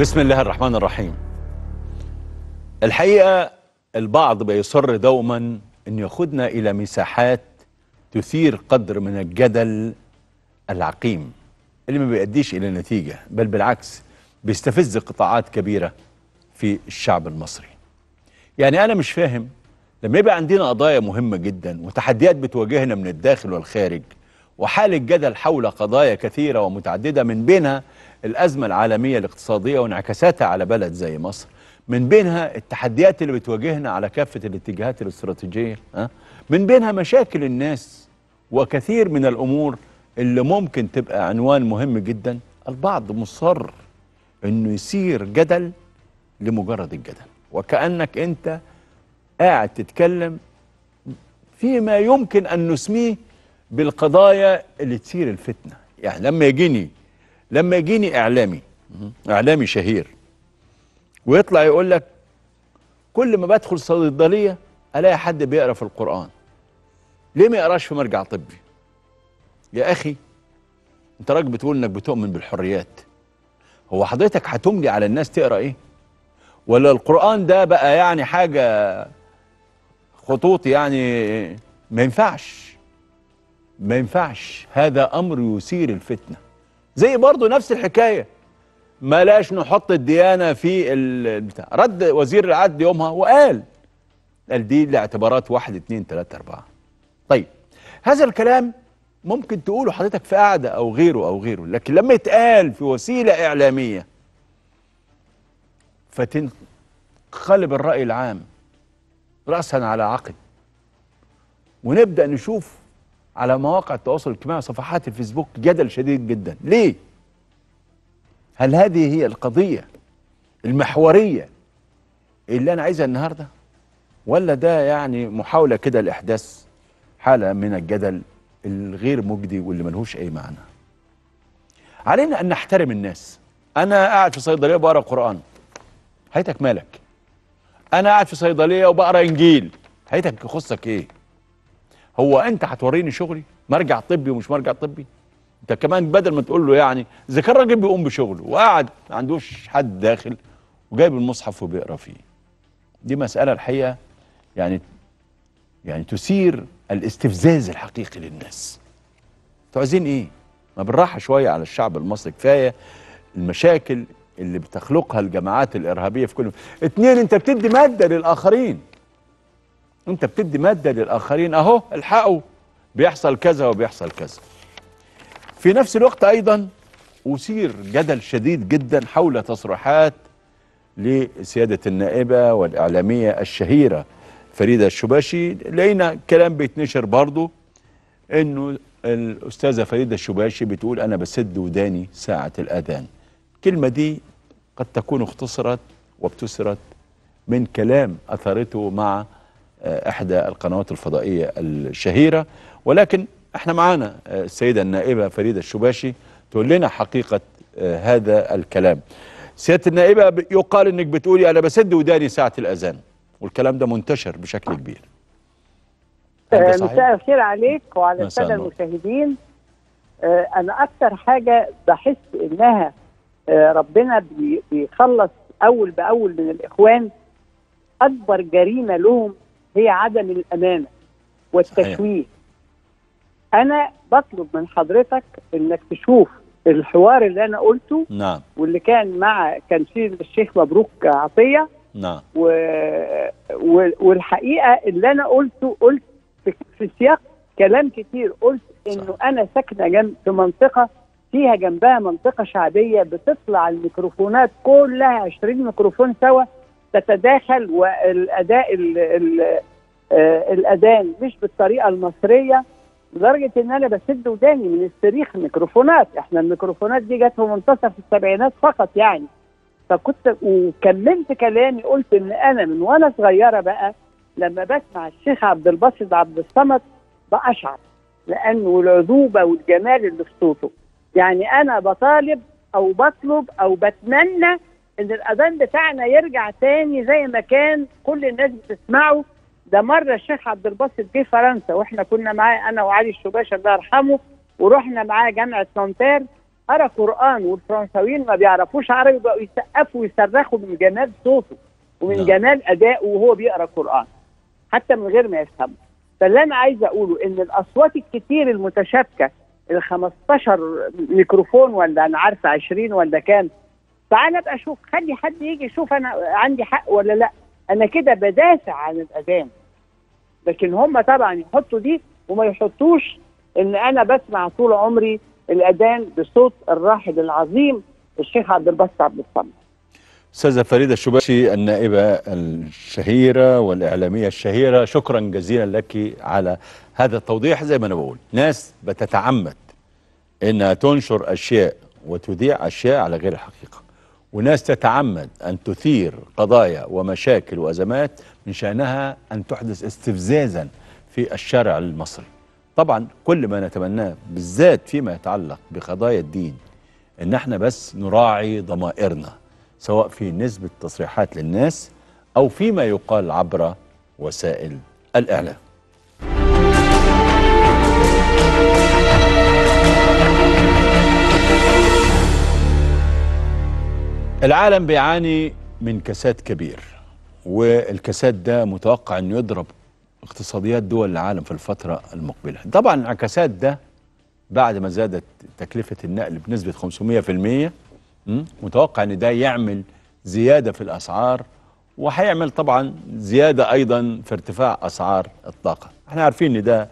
بسم الله الرحمن الرحيم. الحقيقة البعض بيصر دوما أن ياخدنا إلى مساحات تثير قدر من الجدل العقيم اللي ما بيؤديش إلى نتيجة بل بالعكس بيستفز قطاعات كبيرة في الشعب المصري. يعني أنا مش فاهم لما يبقى عندنا قضايا مهمة جدا وتحديات بتواجهنا من الداخل والخارج وحال الجدل حول قضايا كثيرة ومتعددة من بينها الأزمة العالمية الاقتصادية وانعكاساتها على بلد زي مصر من بينها التحديات اللي بتواجهنا على كافة الاتجاهات الاستراتيجية؟ من بينها مشاكل الناس وكثير من الأمور اللي ممكن تبقى عنوان مهم جدا البعض مصر إنه يصير جدل لمجرد الجدل وكأنك أنت قاعد تتكلم فيما يمكن أن نسميه بالقضايا اللي تثير الفتنة يعني لما يجيني لما يجيني إعلامي إعلامي شهير ويطلع يقول لك كل ما بدخل صيدلية ألاقي حد بيقرأ في القرآن. ليه ما يقراش في مرجع طبي؟ يا أخي أنت راجل بتقول إنك بتؤمن بالحريات. هو حضرتك هتملي على الناس تقرأ إيه؟ ولا القرآن ده بقى يعني حاجة خطوط يعني؟ ما ينفعش. ما ينفعش. هذا أمر يثير الفتنة. زي برضه نفس الحكاية. ما لاش نحط الديانة في البتاع رد وزير العدل يومها وقال قال دي لاعتبارات واحد اتنين تلاتة أربعة. طيب هذا الكلام ممكن تقوله حضرتك في قعدة أو غيره أو غيره لكن لما يتقال في وسيلة إعلامية فتنقلب الرأي العام راسا على عقب ونبدأ نشوف على مواقع التواصل الاجتماعي صفحات الفيسبوك جدل شديد جدا. ليه؟ هل هذه هي القضية المحورية اللي أنا عايزها النهارده؟ ولا ده يعني محاولة كده لإحداث حالة من الجدل الغير مجدي واللي ملهوش أي معنى؟ علينا أن نحترم الناس. أنا قاعد في صيدلية بقرأ قرآن. حياتك مالك؟ أنا قاعد في صيدلية وبقرأ إنجيل. حياتك يخصك إيه؟ هو أنت هتوريني شغلي؟ مرجع طبي ومش مرجع طبي؟ أنت كمان بدل ما تقول له يعني إذا كان راجل بيقوم بشغله وقاعد ما عندوش حد داخل وجايب المصحف وبيقرأ فيه. دي مسألة الحقيقة يعني يعني تثير الاستفزاز الحقيقي للناس. أنتوا عايزين إيه؟ ما بالراحة شوية على الشعب المصري كفاية المشاكل اللي بتخلقها الجماعات الإرهابية في كل اتنين أنت بتدي مادة للآخرين. انت بتدي مادة للآخرين اهو الحقوا. بيحصل كذا وبيحصل كذا. في نفس الوقت أيضا أثير جدل شديد جدا حول تصريحات لسيادة النائبة والإعلامية الشهيرة فريدة الشباشي. لقينا كلام بيتنشر برضه إنه الأستاذة فريدة الشباشي بتقول أنا بسد وداني ساعة الأذان. الكلمة دي قد تكون اختصرت وابتسرت من كلام أثرته مع إحدى القنوات الفضائية الشهيرة. ولكن إحنا معانا السيدة النائبة فريدة الشباشي تقول لنا حقيقة هذا الكلام. سيادة النائبة يقال إنك بتقولي أنا بسد وداني ساعة الأذان والكلام ده منتشر بشكل كبير. مساء الخير عليك وعلى السادة المشاهدين. آه أنا أكتر حاجة بحس إنها آه ربنا بيخلص أول بأول من الإخوان أكبر جريمة لهم هي عدم الأمانة والتشويه. أنا بطلب من حضرتك إنك تشوف الحوار اللي أنا قلته نعم. واللي كان مع كان فيه الشيخ مبروك عطية. نعم. و... و... والحقيقة اللي أنا قلته قلت في, في سياق كلام كتير قلت إنه. أنا ساكنة جنب في منطقة فيها جنبها منطقة شعبية بتطلع الميكروفونات كلها 20 ميكروفون سوا تتداخل والأداء ال... ال... آه الأذان مش بالطريقة المصرية لدرجة إن أنا بسد وداني من الصريخ الميكروفونات إحنا الميكروفونات دي جت في منتصف السبعينات فقط يعني. فكنت وكملت كلامي قلت إن أنا من وأنا صغيرة بقى لما بسمع الشيخ عبد الباسط عبد الصمد بأشعر لأنه العذوبة والجمال اللي في صوته. يعني أنا بطالب أو بطلب أو بتمنى إن الأذان بتاعنا يرجع تاني زي ما كان كل الناس بتسمعه ده مرة الشيخ عبد الباسط جه فرنسا وإحنا كنا معاه أنا وعلي الشباشه الله يرحمه ورحنا معاه جامعة نانتير قرأ قرآن والفرنساويين ما بيعرفوش عربي بقوا يسقفوا ويصرخوا من جمال صوته ومن نعم. جمال أدائه وهو بيقرأ قرآن حتى من غير ما يفهمه فاللي أنا عايزه أقوله إن الأصوات الكتير المتشابكة ال 15 ميكروفون ولا أنا عارفة 20 ولا كام تعالى أبقى أشوف خلي حد يجي يشوف أنا عندي حق ولا لأ. أنا كده بدافع عن الأذان. لكن هم طبعا يحطوا دي وما يحطوش إن أنا بسمع طول عمري الأذان بصوت الراحل العظيم الشيخ عبد الباسط عبد الصمد. أستاذة فريدة الشباشي النائبة الشهيرة والإعلامية الشهيرة شكرا جزيلا لك على هذا التوضيح. زي ما أنا بقول ناس بتتعمد إنها تنشر أشياء وتذيع أشياء على غير الحقيقة. وناس تتعمد أن تثير قضايا ومشاكل وأزمات من شأنها أن تحدث استفزازا في الشارع المصري. طبعا كل ما نتمناه بالذات فيما يتعلق بقضايا الدين إن إحنا بس نراعي ضمائرنا سواء في نسبة تصريحات للناس أو فيما يقال عبر وسائل الإعلام. العالم بيعاني من كساد كبير والكساد ده متوقع إنه يضرب اقتصاديات دول العالم في الفترة المقبلة طبعا الانعكاسات ده بعد ما زادت تكلفة النقل بنسبة 500% م? متوقع إن ده يعمل زيادة في الأسعار وهيعمل طبعا زيادة أيضا في ارتفاع أسعار الطاقة إحنا عارفين إن ده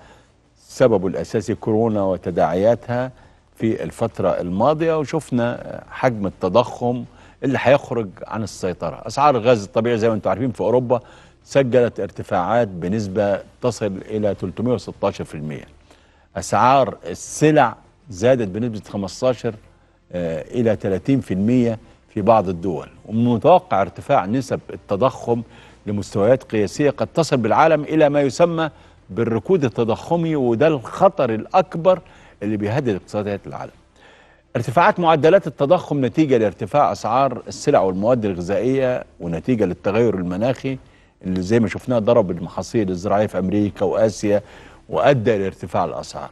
سببه الأساسي كورونا وتداعياتها في الفترة الماضية وشفنا حجم التضخم اللي هيخرج عن السيطرة. أسعار الغاز الطبيعي زي ما أنتم عارفين في أوروبا سجلت ارتفاعات بنسبة تصل إلى 316% أسعار السلع زادت بنسبة 15 آه، إلى 30% في بعض الدول. ومن المتوقع ارتفاع نسب التضخم لمستويات قياسية قد تصل بالعالم إلى ما يسمى بالركود التضخمي وده الخطر الأكبر اللي بيهدد اقتصاديات العالم. ارتفاعات معدلات التضخم نتيجة لارتفاع أسعار السلع والمواد الغذائية ونتيجة للتغير المناخي اللي زي ما شفناه ضرب المحاصيل الزراعية في أمريكا وآسيا وأدى لارتفاع الأسعار.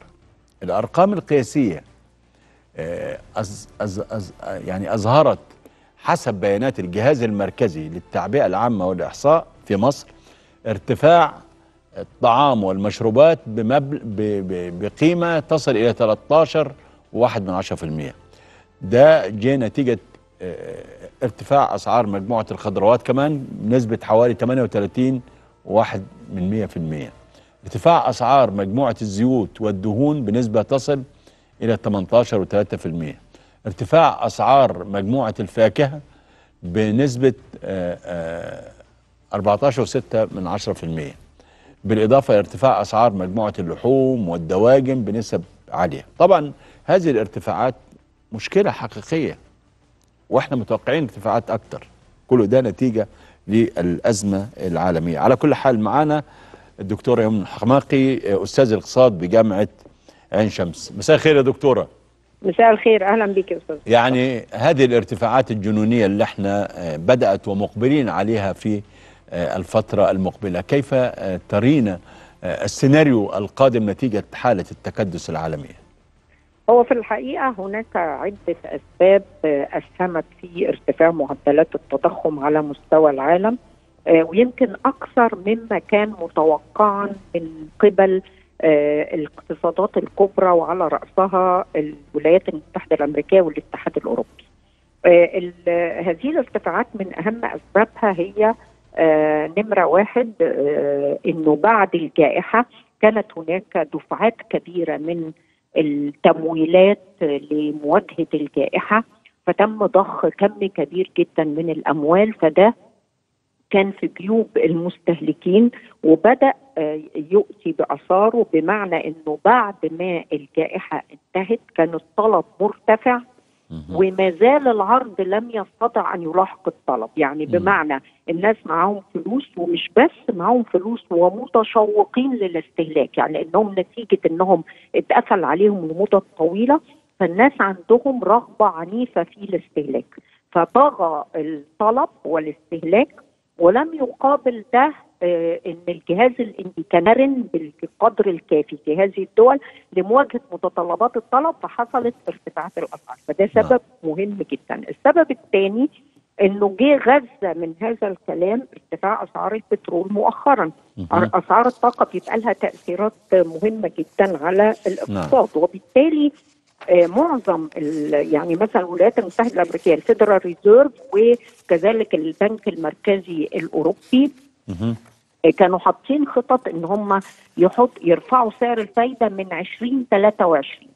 الأرقام القياسية آه، أز أز أز يعني أظهرت حسب بيانات الجهاز المركزي للتعبئة العامة والإحصاء في مصر ارتفاع الطعام والمشروبات بقيمة تصل إلى 13 وواحد من عشرة في المية. ده جه نتيجة آه، ارتفاع أسعار مجموعة الخضروات كمان بنسبة حوالي 38 وواحد من مية في المية. ارتفاع أسعار مجموعة الزيوت والدهون بنسبة تصل إلى 18 وثلاثة في المية. ارتفاع أسعار مجموعة الفاكهة بنسبة آه، آه، 14 وستة من عشرة في المية. بالإضافة إلى ارتفاع أسعار مجموعة اللحوم والدواجن بنسب عالية. طبعا هذه الارتفاعات مشكلة حقيقية وإحنا متوقعين ارتفاعات أكتر. كل ده نتيجة للأزمة العالمية. على كل حال معانا الدكتورة يمن حماقي أستاذ الاقتصاد بجامعة عين شمس. مساء الخير يا دكتورة. مساء الخير. أهلا بك يا أستاذ. يعني هذه الارتفاعات الجنونية اللي إحنا آه، بدأت ومقبلين عليها في آه، الفترة المقبلة كيف آه، ترين آه، السيناريو القادم نتيجة حالة التكدس العالمية؟ هو في الحقيقة هناك عدة أسباب آه، أسهمت في ارتفاع معدلات التضخم على مستوى العالم آه، ويمكن أكثر مما كان متوقعا من قبل آه، الاقتصادات الكبرى وعلى رأسها الولايات المتحدة الأمريكية والاتحاد الأوروبي. آه، ال- هذه الارتفاعات من أهم أسبابها هي نمرة واحد إنه بعد الجائحة كانت هناك دفعات كبيرة من التمويلات لمواجهة الجائحة فتم ضخ كم كبير جدا من الأموال فده كان في جيوب المستهلكين وبدأ آه، يؤتي باثاره بمعنى إنه بعد ما الجائحة انتهت كان الطلب مرتفع وما زال العرض لم يستطع أن يلاحق الطلب. يعني. بمعنى الناس معاهم فلوس ومش بس معاهم فلوس ومتشوقين للاستهلاك. يعني إنهم نتيجة إنهم اتقفل عليهم لمدة طويلة فالناس عندهم رغبة عنيفة في الاستهلاك. فطغى الطلب والاستهلاك ولم يقابل ده آه، إن الجهاز الانبي كان مرن بالقدر الكافي في هذه الدول لمواجهة متطلبات الطلب فحصلت ارتفاعات الأسعار. فده سبب مهم جدا. السبب الثاني إنه جه غزة من هذا الكلام ارتفاع أسعار البترول مؤخرا. أسعار الطاقة بيبقى لها تأثيرات مهمة جدا على الاقتصاد وبالتالي معظم ال- يعني مثلا الولايات المتحدة الأمريكية ال Federal Reserve وكذلك البنك المركزي الأوروبي. آه، كانوا حاطين خطط إن هم يحط يرفعوا سعر الفايدة من 2023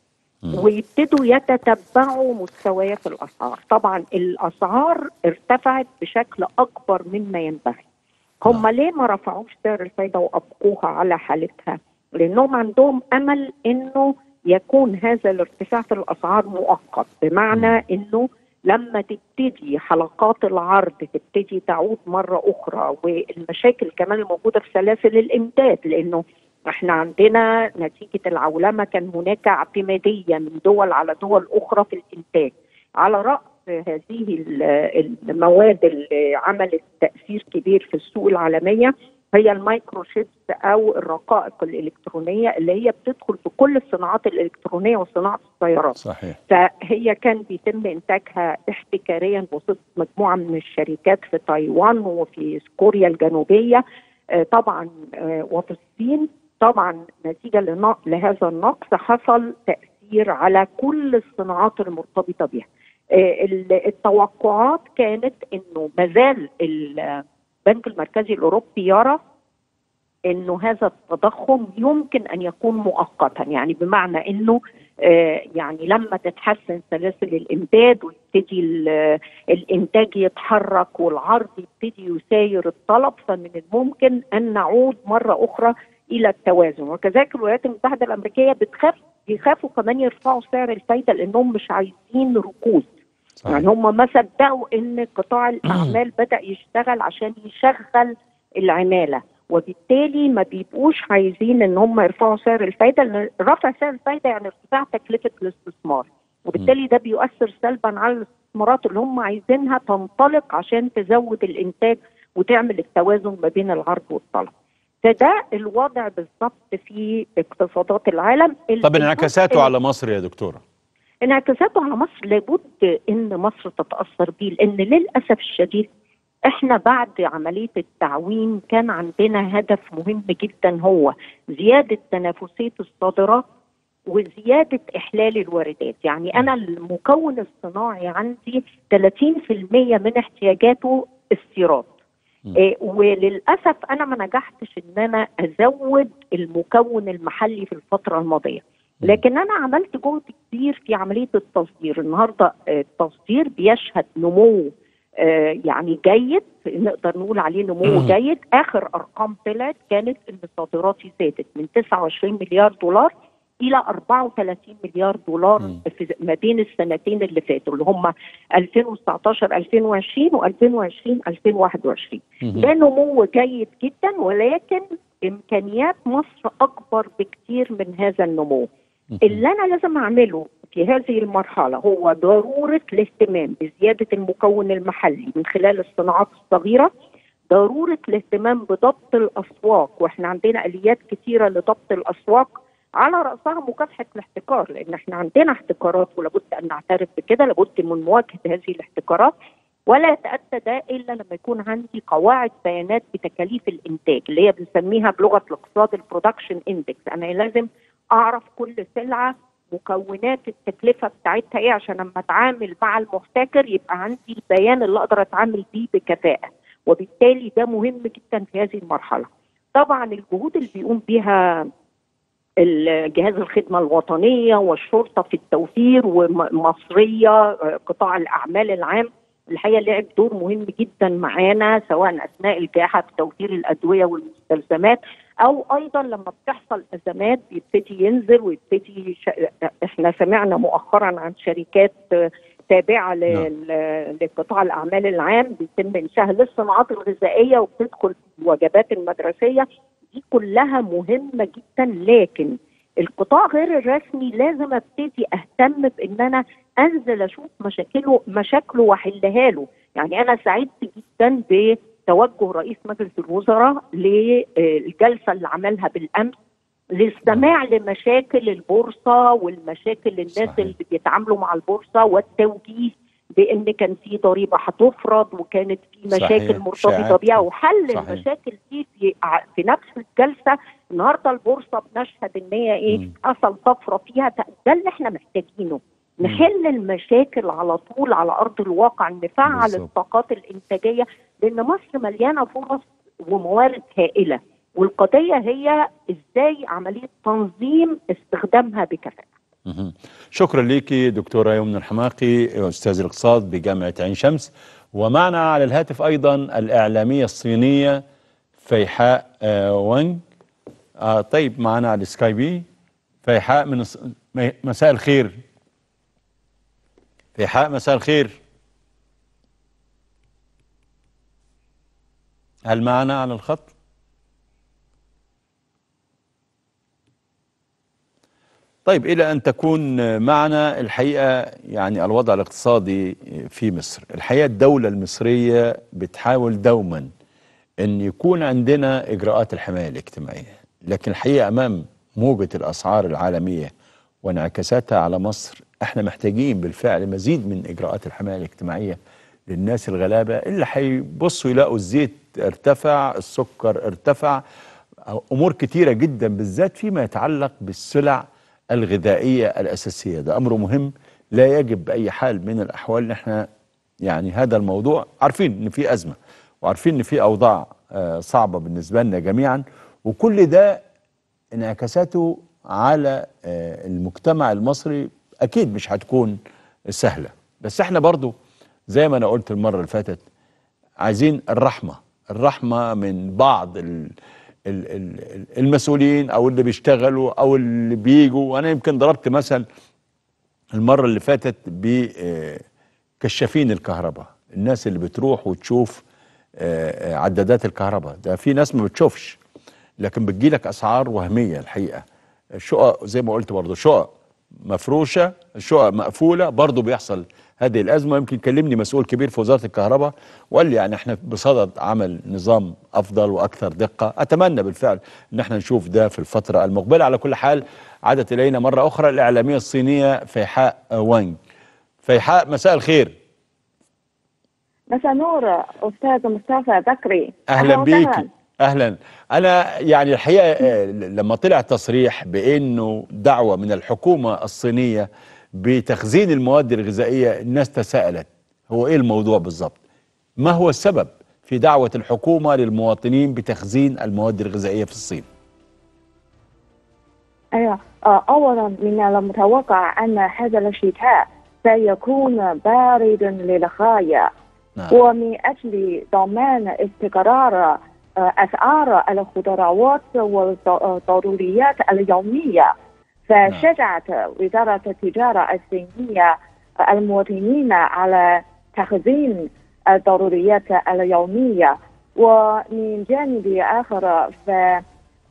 مم. ويبتدوا يتتبعوا مستويات الأسعار طبعا الأسعار ارتفعت بشكل أكبر مما ينبغي هم ليه ما رفعوش سعر الفايدة وأبقوها على حالتها لأنهم عندهم أمل إنه يكون هذا الارتفاع في الأسعار مؤقت. بمعنى إنه لما تبتدي حلقات العرض تبتدي تعود مرة أخرى والمشاكل كمان الموجودة في سلاسل الإمداد لأنه إحنا عندنا نتيجة العولمة كان هناك اعتمادية من دول على دول أخرى في الإنتاج. على رأس هذه ال- المواد اللي عملت تأثير كبير في السوق العالمية هي المايكرو شيبس أو الرقائق الإلكترونية اللي هي بتدخل في كل الصناعات الإلكترونية وصناعة السيارات. صحيح. فهي كان بيتم إنتاجها احتكاريا بواسطه مجموعة من الشركات في تايوان وفي كوريا الجنوبية. آه، طبعا آه، وفي الصين. طبعا نتيجة لهذا النقص حصل تأثير على كل الصناعات المرتبطة بها. آه، ال- التوقعات كانت إنه مازال البنك المركزي الأوروبي يرى إنه هذا التضخم يمكن أن يكون مؤقتا. يعني بمعنى إنه آه، يعني لما تتحسن سلاسل الامداد ويبتدي ال- الإنتاج يتحرك والعرض يبتدي يساير الطلب فمن الممكن أن نعود مرة أخرى إلى التوازن. وكذلك الولايات المتحدة الأمريكية بتخاف بيخافوا كمان يرفعوا سعر الفايدة لأنهم مش عايزين ركود. صحيح يعني هم ما صدقوا إن قطاع الأعمال بدأ يشتغل عشان يشغل العمالة. وبالتالي ما بيبقوش عايزين إن هم يرفعوا سعر الفايدة لأن رفع سعر الفايدة يعني ارتفاع تكلفة الاستثمار. وبالتالي ده بيؤثر سلبا على الاستثمارات اللي هم عايزينها تنطلق عشان تزود الإنتاج وتعمل التوازن ما بين العرض والطلب. فده الوضع بالظبط في اقتصادات العالم. طب انعكاساته على مصر يا دكتورة؟ انعكاساته على مصر لابد إن مصر تتأثر بيه لأن للأسف الشديد إحنا بعد عملية التعويم كان عندنا هدف مهم جدا هو زيادة تنافسية الصادرات وزيادة إحلال الواردات، يعني أنا المكون الصناعي عندي 30% من احتياجاته استيراد. إيه وللأسف أنا ما نجحتش إن أنا أزود المكون المحلي في الفترة الماضية. لكن أنا عملت جهد كبير في عملية التصدير النهارده آه، التصدير بيشهد نمو آه، يعني جيد نقدر نقول عليه نمو مم. جيد آخر أرقام طلعت كانت إن صادراتي زادت من 29 مليار دولار إلى 34 مليار دولار. في ما بين السنتين اللي فاتوا اللي هم 2019 2020 و2020 2021 مهم. ده نمو جيد جدا ولكن إمكانيات مصر أكبر بكتير من هذا النمو اللي أنا لازم أعمله في هذه المرحلة هو ضرورة الاهتمام بزيادة المكون المحلي من خلال الصناعات الصغيرة ضرورة الاهتمام بضبط الأسواق وإحنا عندنا آليات كثيرة لضبط الأسواق على رأسها مكافحة الاحتكار لأن إحنا عندنا احتكارات ولابد أن نعترف بكده لابد من مواجهة هذه الاحتكارات. ولا يتأتى ده إلا لما يكون عندي قواعد بيانات بتكاليف الإنتاج اللي هي بنسميها بلغة الاقتصاد ال production index أنا لازم أعرف كل سلعة مكونات التكلفة بتاعتها إيه عشان لما أتعامل مع المحتكر يبقى عندي البيان اللي أقدر أتعامل بيه بكفاءة. وبالتالي ده مهم جدا في هذه المرحلة. طبعا الجهود اللي بيقوم بيها جهاز الخدمة الوطنية والشرطة في التوفير ومصرية قطاع الأعمال العام الحقيقة لعب دور مهم جدا معانا سواء أثناء الجائحة في توفير الأدوية والمستلزمات أو أيضا لما بتحصل أزمات بيبتدي ينزل ويبتدي ش... إحنا سمعنا مؤخرا عن شركات تابعة ل... لقطاع الأعمال العام بيتم إنشائها للصناعات الغذائية وبتدخل في الوجبات المدرسية. دي كلها مهمة جدا لكن القطاع غير الرسمي لازم أبتدي أهتم بإن أنا أنزل أشوف مشاكله مشاكله وأحلها له. يعني أنا سعدت جدا توجه رئيس مجلس الوزراء للجلسة اللي عملها بالأمس للاستماع لمشاكل البورصة والمشاكل الناس صحيح. اللي بيتعاملوا مع البورصة والتوجيه بأن كان في ضريبة هتفرض وكانت في صحيح. مشاكل مرتبطة شائعات. بيها وحل صحيح. المشاكل دي في في نفس الجلسة النهارده البورصة بنشهد إن هي إيه. حصل طفرة فيها ده اللي إحنا محتاجينه نحل المشاكل على طول على أرض الواقع نفعل. الطاقات الإنتاجية لأن مصر مليانة فرص وموارد هائلة. والقضية هي إزاي عملية تنظيم استخدامها بكفاءة. شكرا ليكي دكتورة يمنى الحماقي أستاذ الاقتصاد بجامعة عين شمس. ومعنا على الهاتف أيضا الإعلامية الصينية فيحاء آه، وانج آه طيب معنا على السكايبي فيحاء من مساء الخير. فيحاء مساء الخير. هل معنا على الخط؟ طيب إلى أن تكون معنا الحقيقة يعني الوضع الاقتصادي في مصر الحقيقة الدولة المصرية بتحاول دوما أن يكون عندنا إجراءات الحماية الاجتماعية لكن الحقيقة أمام موجة الأسعار العالمية وانعكاساتها على مصر إحنا محتاجين بالفعل مزيد من إجراءات الحماية الاجتماعية للناس الغلابة اللي هيبصوا يلاقوا الزيت ارتفع السكر ارتفع أمور كتيرة جدا بالذات فيما يتعلق بالسلع الغذائية الأساسية. ده أمر مهم لا يجب بأي حال من الأحوال إن إحنا يعني هذا الموضوع عارفين إن في أزمة وعارفين إن في أوضاع آه، صعبة بالنسبة لنا جميعا. وكل ده انعكاساته على آه، المجتمع المصري أكيد مش هتكون سهلة. بس إحنا برضو زي ما أنا قلت المرة اللي فاتت عايزين الرحمة الرحمة من بعض ال ال ال المسؤولين أو اللي بيشتغلوا أو اللي بيجوا وأنا يمكن ضربت مثل المرة اللي فاتت بكشافين الكهرباء الناس اللي بتروح وتشوف آه، آه، عدادات الكهرباء. ده في ناس ما بتشوفش لكن بتجيلك أسعار وهمية الحقيقة. الشقق زي ما قلت برضه شقق مفروشة شقق مقفولة برضه بيحصل هذه الأزمة. يمكن كلمني مسؤول كبير في وزارة الكهرباء وقال لي يعني إحنا بصدد عمل نظام أفضل وأكثر دقة. أتمنى بالفعل إن إحنا نشوف ده في الفترة المقبلة. على كل حال عادت إلينا مرة أخرى الإعلامية الصينية فيحاء وانج فيحاء مساء الخير. مساء نور أستاذ مصطفى بكري. أهلا وسهلا. بيكي أهلا. أنا يعني الحقيقة لما طلع تصريح بأنه دعوة من الحكومة الصينية بتخزين المواد الغذائية الناس تساءلت. هو إيه الموضوع بالظبط ما هو السبب في دعوة الحكومة للمواطنين بتخزين المواد الغذائية في الصين؟ أيوه. آه، اولا من المتوقع أن هذا الشتاء سيكون باردا للغاية. نعم. ومن أجل ضمان استقرار آه، أسعار الخضروات والضروريات اليومية فشجعت وزارة التجارة الصينية المواطنين على تخزين الضروريات اليومية. ومن جانب آخر ف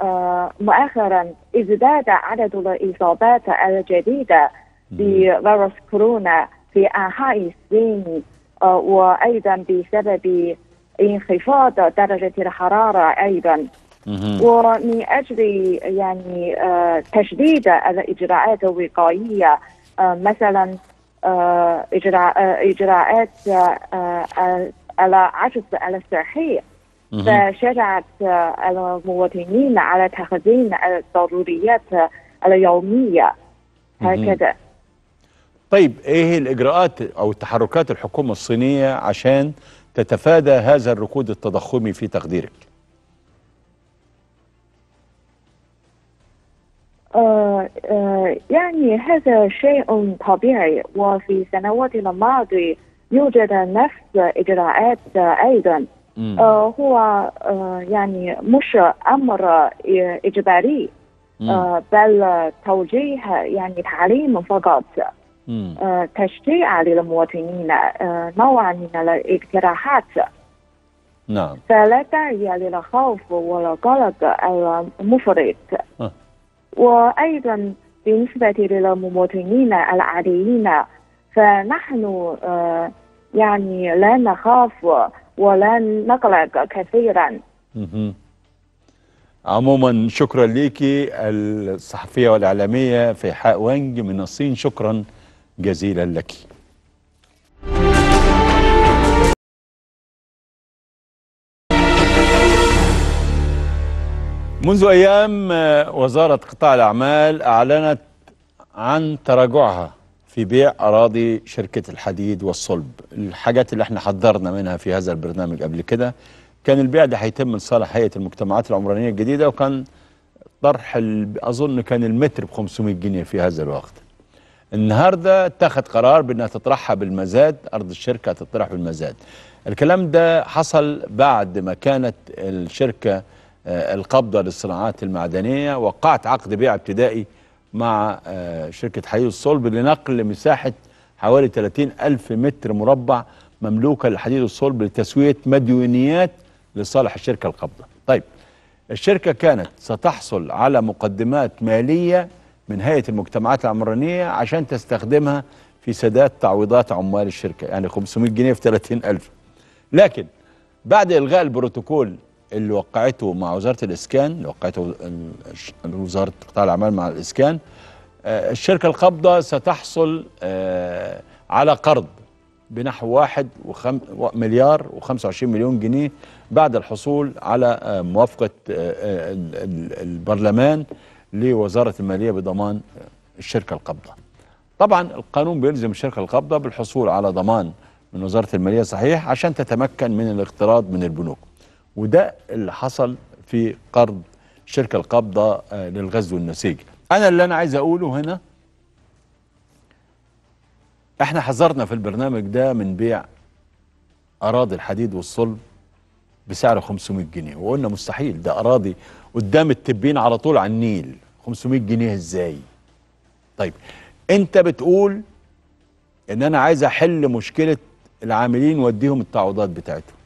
آه، مؤخرا ازداد عدد الإصابات الجديدة بفيروس كورونا في أنحاء الصين آه، وأيضا بسبب انخفاض درجة الحرارة أيضا. ومن أجل يعني آه، تشديد الإجراءات الوقائية آه، مثلا آه، آه، آه، العجز الصحي. فشجعت المواطنين على تخزين الضروريات اليومية. هكذا. طيب إيه الإجراءات أو التحركات الحكومة الصينية عشان تتفادى هذا الركود التضخمي في تقديرك؟ آه، آه، يعني هذا شيء طبيعي. وفي السنوات الماضية يوجد نفس إجراءات أيضا. آه، هو آه، يعني مش أمر إجباري. آه، بل توجيه يعني تعليم فقط. تشجيع للمواطنين آه، نوع من الاقتراحات نعم. فلا داعي للخوف والقلق المفرط. وأيضا بالنسبة للمواطنين العاديين فنحن آه، يعني لا نخاف ولن نقلق كثيرا. عموما شكرا ليكي الصحفية والإعلامية فيحاء وانج من الصين. شكرا جزيلا لك. منذ أيام آه، وزارة قطاع الأعمال أعلنت عن تراجعها في بيع أراضي شركة الحديد والصلب. الحاجات اللي إحنا حذرنا منها في هذا البرنامج قبل كده كان البيع ده هيتم لصالح هيئة المجتمعات العمرانية الجديدة وكان طرح أظن كان المتر ب 500 جنيه في هذا الوقت. النهارده اتخذ قرار بأنها تطرحها بالمزاد أرض الشركة تطرح بالمزاد. الكلام ده حصل بعد ما كانت الشركة آه، القبضة للصناعات المعدنية وقعت عقد بيع ابتدائي مع آه، شركة حديد الصلب لنقل مساحة حوالي 30 ألف متر مربع مملوكة للحديد والصلب لتسوية مديونيات لصالح الشركة القابضة طيب الشركة كانت ستحصل على مقدمات مالية من هيئة المجتمعات العمرانية عشان تستخدمها في سداد تعويضات عمال الشركة يعني 500 جنيه في 30 ألف. لكن بعد إلغاء البروتوكول اللي وقعته مع وزارة الإسكان اللي وقعته وزارة قطاع الأعمال مع الإسكان آه، الشركة القابضة ستحصل آه، على قرض بنحو واحد وخم... مليار و25 مليون جنيه بعد الحصول على آه، موافقة ال- ال- البرلمان لوزارة المالية بضمان الشركة القابضة طبعا القانون بيلزم الشركة القابضة بالحصول على ضمان من وزارة المالية صحيح عشان تتمكن من الاقتراض من البنوك. وده اللي حصل في قرض الشركة القابضة آه، للغزو والنسيج أنا اللي أنا عايز أقوله هنا إحنا حذرنا في البرنامج ده من بيع أراضي الحديد والصلب بسعر 500 جنيه وقلنا مستحيل ده أراضي قدام التبين على طول على النيل. 500 جنيه إزاي؟ طيب أنت بتقول إن أنا عايز أحل مشكلة العاملين وأديهم التعويضات بتاعتهم.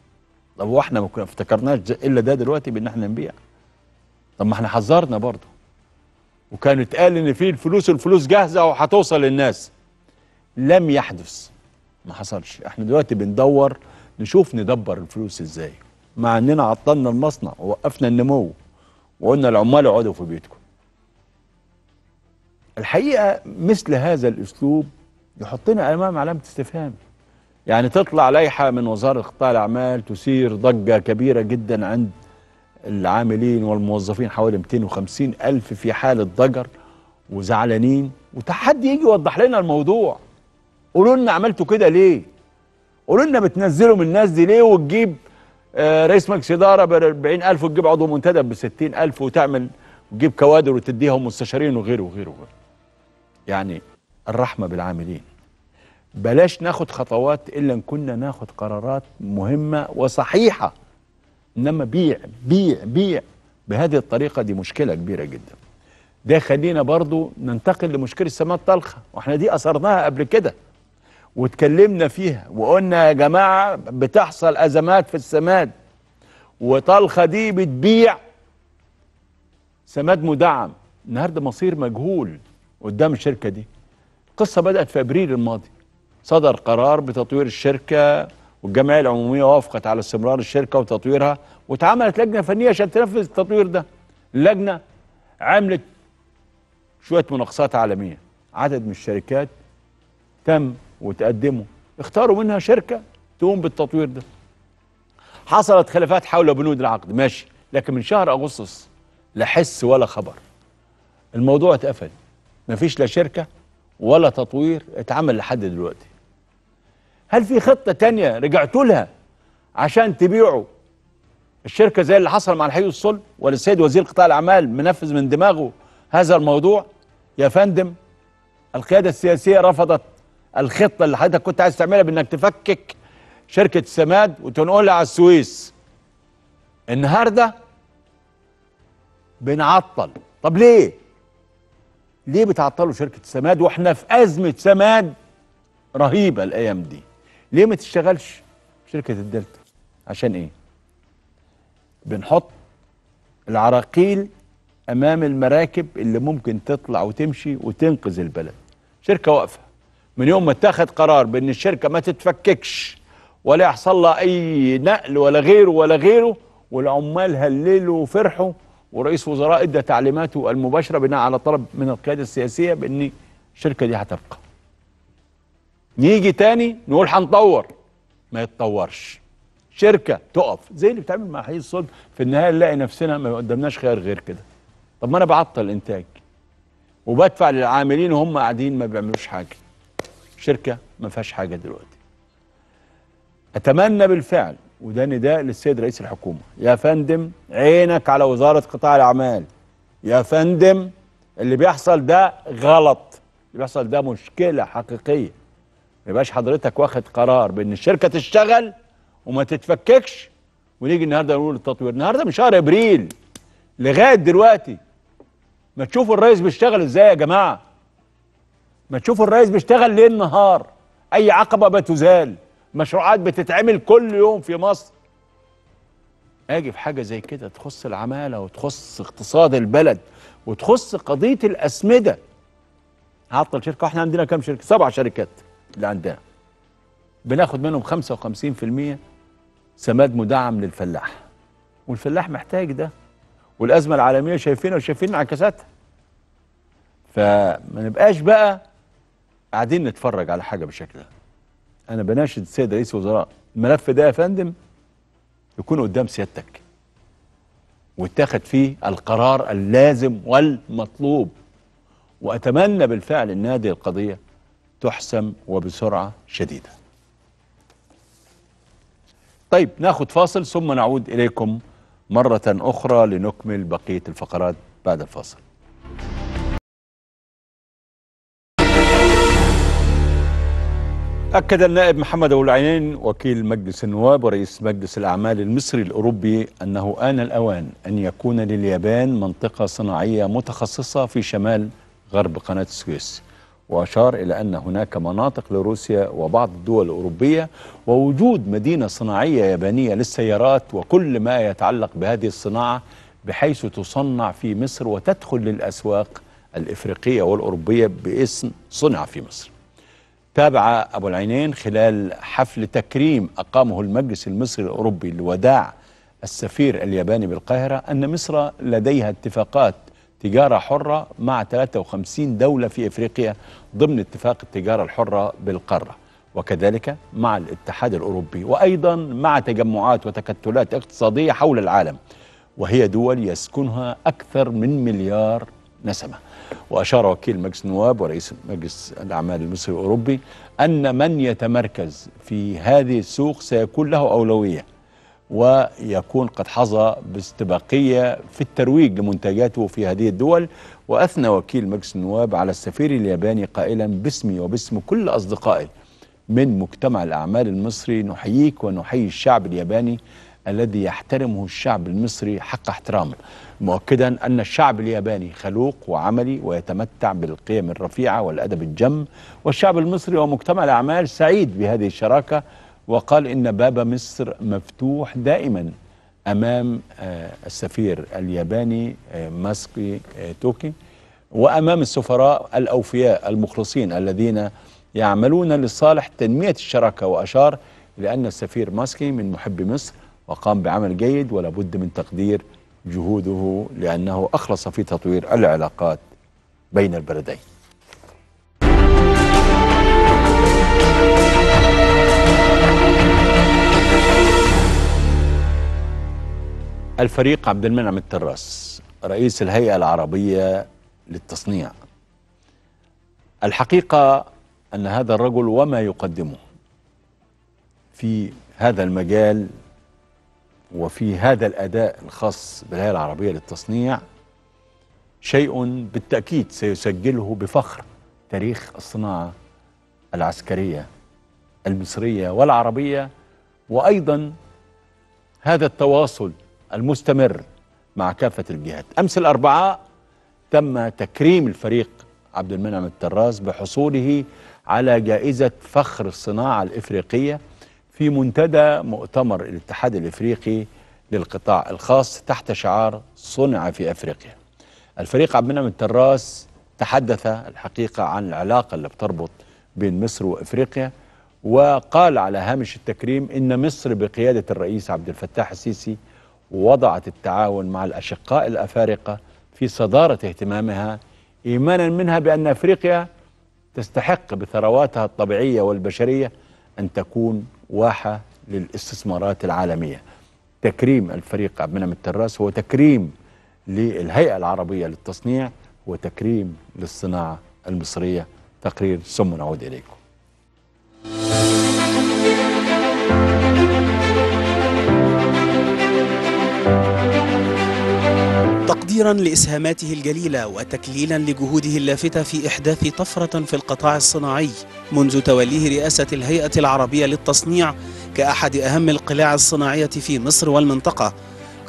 طب هو إحنا ما افتكرناش إلا ده دلوقتي بإن إحنا نبيع. طب ما إحنا حذرنا برضه. وكان اتقال إن في الفلوس الفلوس جاهزة وهتوصل للناس. لم يحدث. ما حصلش. إحنا دلوقتي بندور نشوف ندبر الفلوس إزاي. مع إننا عطلنا المصنع ووقفنا النمو وقلنا العمال اقعدوا في بيتكم. الحقيقة مثل هذا الأسلوب يحطنا أمام علامة استفهام. يعني تطلع لائحة من وزارة قطاع الأعمال تثير ضجة كبيرة جدا عند العاملين والموظفين حوالي 250 ألف في حالة ضجر وزعلانين. وتحدي يجي يوضح لنا الموضوع. قولوا لنا عملتوا كده ليه؟ قولوا لنا بتنزلوا من الناس دي ليه وتجيب آه رئيس مجلس إدارة ب 40000 وتجيب عضو منتدب ب 60000 وتعمل وتجيب كوادر وتديهم مستشارين وغيره وغيره وغيره. يعني الرحمة بالعاملين. بلاش ناخد خطوات إلا إن كنا ناخد قرارات مهمة وصحيحة. إنما بيع بيع بيع. بهذه الطريقة دي مشكلة كبيرة جدا. ده خلينا برضو ننتقل لمشكلة سمات طلخة. وإحنا دي أثرناها قبل كده واتكلمنا فيها وقلنا يا جماعة بتحصل أزمات في السماد وطلخة دي بتبيع سماد مدعم. النهارده مصير مجهول قدام الشركة دي. القصة بدأت في أبريل الماضي. صدر قرار بتطوير الشركة والجمعية العمومية وافقت على استمرار الشركة وتطويرها واتعملت لجنة فنية عشان تنفذ التطوير ده. اللجنه عملت شوية مناقصات عالمية. عدد من الشركات تم وتقدموا. اختاروا منها شركة تقوم بالتطوير ده. حصلت خلافات حول بنود العقد. ماشي. لكن من شهر أغسطس لا حس ولا خبر. الموضوع اتقفل. مفيش لا شركة ولا تطوير اتعمل لحد دلوقتي. هل في خطة تانية رجعتوا لها عشان تبيعوا؟ الشركة زي اللي حصل مع الحي والصلب ولا السيد وزير قطاع الأعمال منفذ من دماغه هذا الموضوع. يا فندم القيادة السياسية رفضت الخطة اللي حضرتك كنت عايز تعملها بإنك تفكك شركة السماد وتنقلها على السويس. النهارده بنعطل. طب ليه؟ ليه بتعطلوا شركة السماد وإحنا في أزمة سماد رهيبة الأيام دي. ليه ما تشتغلش؟ شركة الدلتا. عشان إيه؟ بنحط العراقيل أمام المراكب اللي ممكن تطلع وتمشي وتنقذ البلد. شركة واقفة. من يوم ما اتخذ قرار بأن الشركة ما تتفككش ولا يحصل لها أي نقل ولا غيره ولا غيره والعمال هللوا وفرحوا ورئيس وزراء إدى تعليماته المباشرة بناء على طلب من القيادة السياسية بأن الشركة دي هتبقى. نيجي تاني نقول هنطور. ما يتطورش. شركة تقف. زي اللي بتعمل مع حي الصلب في النهاية نلاقي نفسنا ما قدامناش خيار غير كده. طب ما أنا بعطل الانتاج وبدفع للعاملين وهم قاعدين ما بيعملوش حاجة. شركة ما فيهاش حاجة دلوقتي. أتمنى بالفعل وده نداء للسيد رئيس الحكومة. يا فندم عينك على وزارة قطاع الأعمال. يا فندم اللي بيحصل ده غلط. اللي بيحصل ده مشكلة حقيقية. ما يبقاش حضرتك واخد قرار بإن الشركة تشتغل وما تتفككش ونيجي النهارده نقول التطوير. النهارده من شهر أبريل لغاية دلوقتي ما تشوفوا الرئيس بيشتغل إزاي يا جماعة؟ ما تشوفوا الرئيس بيشتغل ليل نهار؟ أي عقبة بتزال؟ مشروعات بتتعمل كل يوم في مصر؟ أجي في حاجة زي كده تخص العمالة وتخص اقتصاد البلد وتخص قضية الأسمدة. هعطل شركة وإحنا عندنا كام شركة؟ سبع شركات. اللي بناخد منهم 55% سماد مدعم للفلاح. والفلاح محتاج ده. والأزمة العالمية شايفينها وشايفين انعكاساتها. فما نبقاش بقى قاعدين نتفرج على حاجة بالشكل ده. أنا بناشد السيد رئيس الوزراء الملف ده يا فندم يكون قدام سيادتك. واتخذ فيه القرار اللازم والمطلوب. وأتمنى بالفعل ان هذه القضية تحسم وبسرعة شديدة. طيب ناخد فاصل ثم نعود إليكم مرة أخرى لنكمل بقية الفقرات بعد الفاصل. أكد النائب محمد أبو العينين وكيل مجلس النواب ورئيس مجلس الأعمال المصري الأوروبي أنه آن الأوان أن يكون لليابان منطقة صناعية متخصصة في شمال غرب قناة السويس وأشار إلى أن هناك مناطق لروسيا وبعض الدول الأوروبية ووجود مدينة صناعية يابانية للسيارات وكل ما يتعلق بهذه الصناعة بحيث تصنع في مصر وتدخل للأسواق الإفريقية والأوروبية باسم صنع في مصر. تابع أبو العينين خلال حفل تكريم أقامه المجلس المصري الأوروبي لوداع السفير الياباني بالقاهرة أن مصر لديها اتفاقات تجارة حرة مع 53 دولة في إفريقيا ضمن اتفاق التجارة الحرة بالقارة وكذلك مع الاتحاد الأوروبي وأيضا مع تجمعات وتكتلات اقتصادية حول العالم وهي دول يسكنها أكثر من مليار نسمة. وأشار وكيل مجلس النواب ورئيس مجلس الأعمال المصري الأوروبي أن من يتمركز في هذه السوق سيكون له أولوية ويكون قد حظى باستباقية في الترويج لمنتجاته في هذه الدول. وأثنى وكيل مجلس النواب على السفير الياباني قائلا باسمي وباسم كل أصدقائي. من مجتمع الأعمال المصري نحييك ونحيي الشعب الياباني الذي يحترمه الشعب المصري حق احترامه. مؤكدا أن الشعب الياباني خلوق وعملي ويتمتع بالقيم الرفيعة والأدب الجم. والشعب المصري ومجتمع الأعمال سعيد بهذه الشراكة وقال إن باب مصر مفتوح دائما أمام آه، السفير الياباني آه، ماسكي آه، توكي وأمام السفراء الأوفياء المخلصين الذين يعملون لصالح تنمية الشراكة وأشار لأن السفير ماسكي من محبي مصر وقام بعمل جيد ولا بد من تقدير جهوده لأنه أخلص في تطوير العلاقات بين البلدين. الفريق عبد المنعم التراس رئيس الهيئة العربية للتصنيع. الحقيقة أن هذا الرجل وما يقدمه في هذا المجال وفي هذا الأداء الخاص بالهيئة العربية للتصنيع شيء بالتأكيد سيسجله بفخر تاريخ الصناعة العسكرية المصرية والعربية. وأيضا هذا التواصل المستمر مع كافة الجهات. أمس الأربعاء تم تكريم الفريق عبد المنعم التراس بحصوله على جائزة فخر الصناعة الإفريقية في منتدى مؤتمر الاتحاد الإفريقي للقطاع الخاص تحت شعار صنع في أفريقيا. الفريق عبد المنعم التراس تحدث الحقيقة عن العلاقة اللي بتربط بين مصر وإفريقيا وقال على هامش التكريم إن مصر بقيادة الرئيس عبد الفتاح السيسي وضعت التعاون مع الأشقاء الأفارقة في صدارة اهتمامها إيمانا منها بأن أفريقيا تستحق بثرواتها الطبيعية والبشرية أن تكون واحة للاستثمارات العالمية. تكريم الفريق عبد المنعم التراس هو تكريم للهيئة العربية للتصنيع وتكريم للصناعة المصرية. تقرير ثم نعود إليكم. تقديرا لإسهاماته الجليلة وتكليلا لجهوده اللافتة في إحداث طفرة في القطاع الصناعي. منذ توليه رئاسة الهيئة العربية للتصنيع كأحد أهم القلاع الصناعية في مصر والمنطقة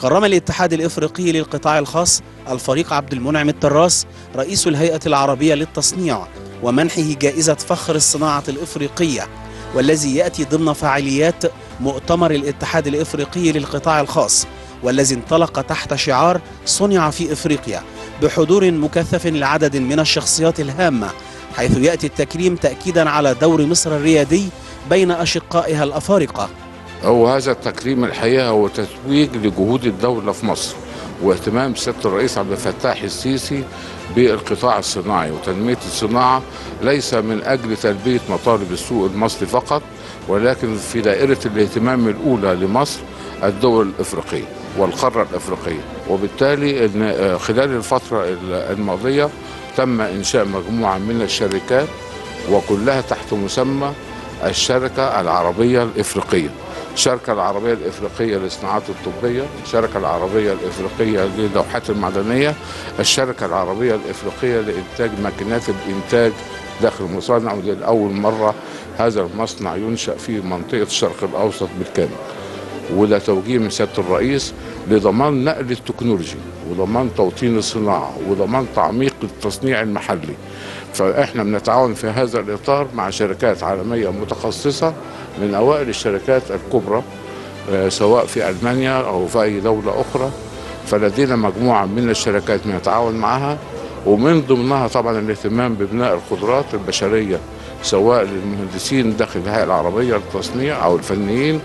كرم الاتحاد الإفريقي للقطاع الخاص الفريق عبد المنعم التراس رئيس الهيئة العربية للتصنيع ومنحه جائزة فخر الصناعة الإفريقية والذي يأتي ضمن فعاليات مؤتمر الاتحاد الإفريقي للقطاع الخاص. والذي انطلق تحت شعار صنع في إفريقيا بحضور مكثف لعدد من الشخصيات الهامة حيث يأتي التكريم تاكيدا على دور مصر الريادي بين أشقائها الأفارقة. هو هذا التكريم الحقيقة هو تتويج لجهود الدولة في مصر واهتمام سيادة الرئيس عبد الفتاح السيسي بالقطاع الصناعي وتنمية الصناعة ليس من أجل تلبية مطالب السوق المصري فقط ولكن في دائرة الاهتمام الأولى لمصر الدول الإفريقية. والقارة الأفريقية. وبالتالي ان خلال الفترة الماضية تم إنشاء مجموعة من الشركات وكلها تحت مسمى الشركة العربية الإفريقية. الشركة العربية الإفريقية للصناعات الطبية الشركة العربية الإفريقية للوحات المعدنية الشركة العربية الإفريقية لإنتاج ماكينات الإنتاج داخل المصانع ودي لأول مرة هذا المصنع ينشأ في منطقة الشرق الأوسط بالكامل. وده توجيه من سيادة الرئيس لضمان نقل التكنولوجي وضمان توطين الصناعة وضمان تعميق التصنيع المحلي. فإحنا بنتعاون في هذا الإطار مع شركات عالمية متخصصة من أوائل الشركات الكبرى آه، سواء في ألمانيا أو في أي دولة أخرى. فلدينا مجموعة من الشركات بنتعاون معها ومن ضمنها طبعا الاهتمام ببناء القدرات البشرية سواء للمهندسين داخل الهيئة العربية للتصنيع أو الفنيين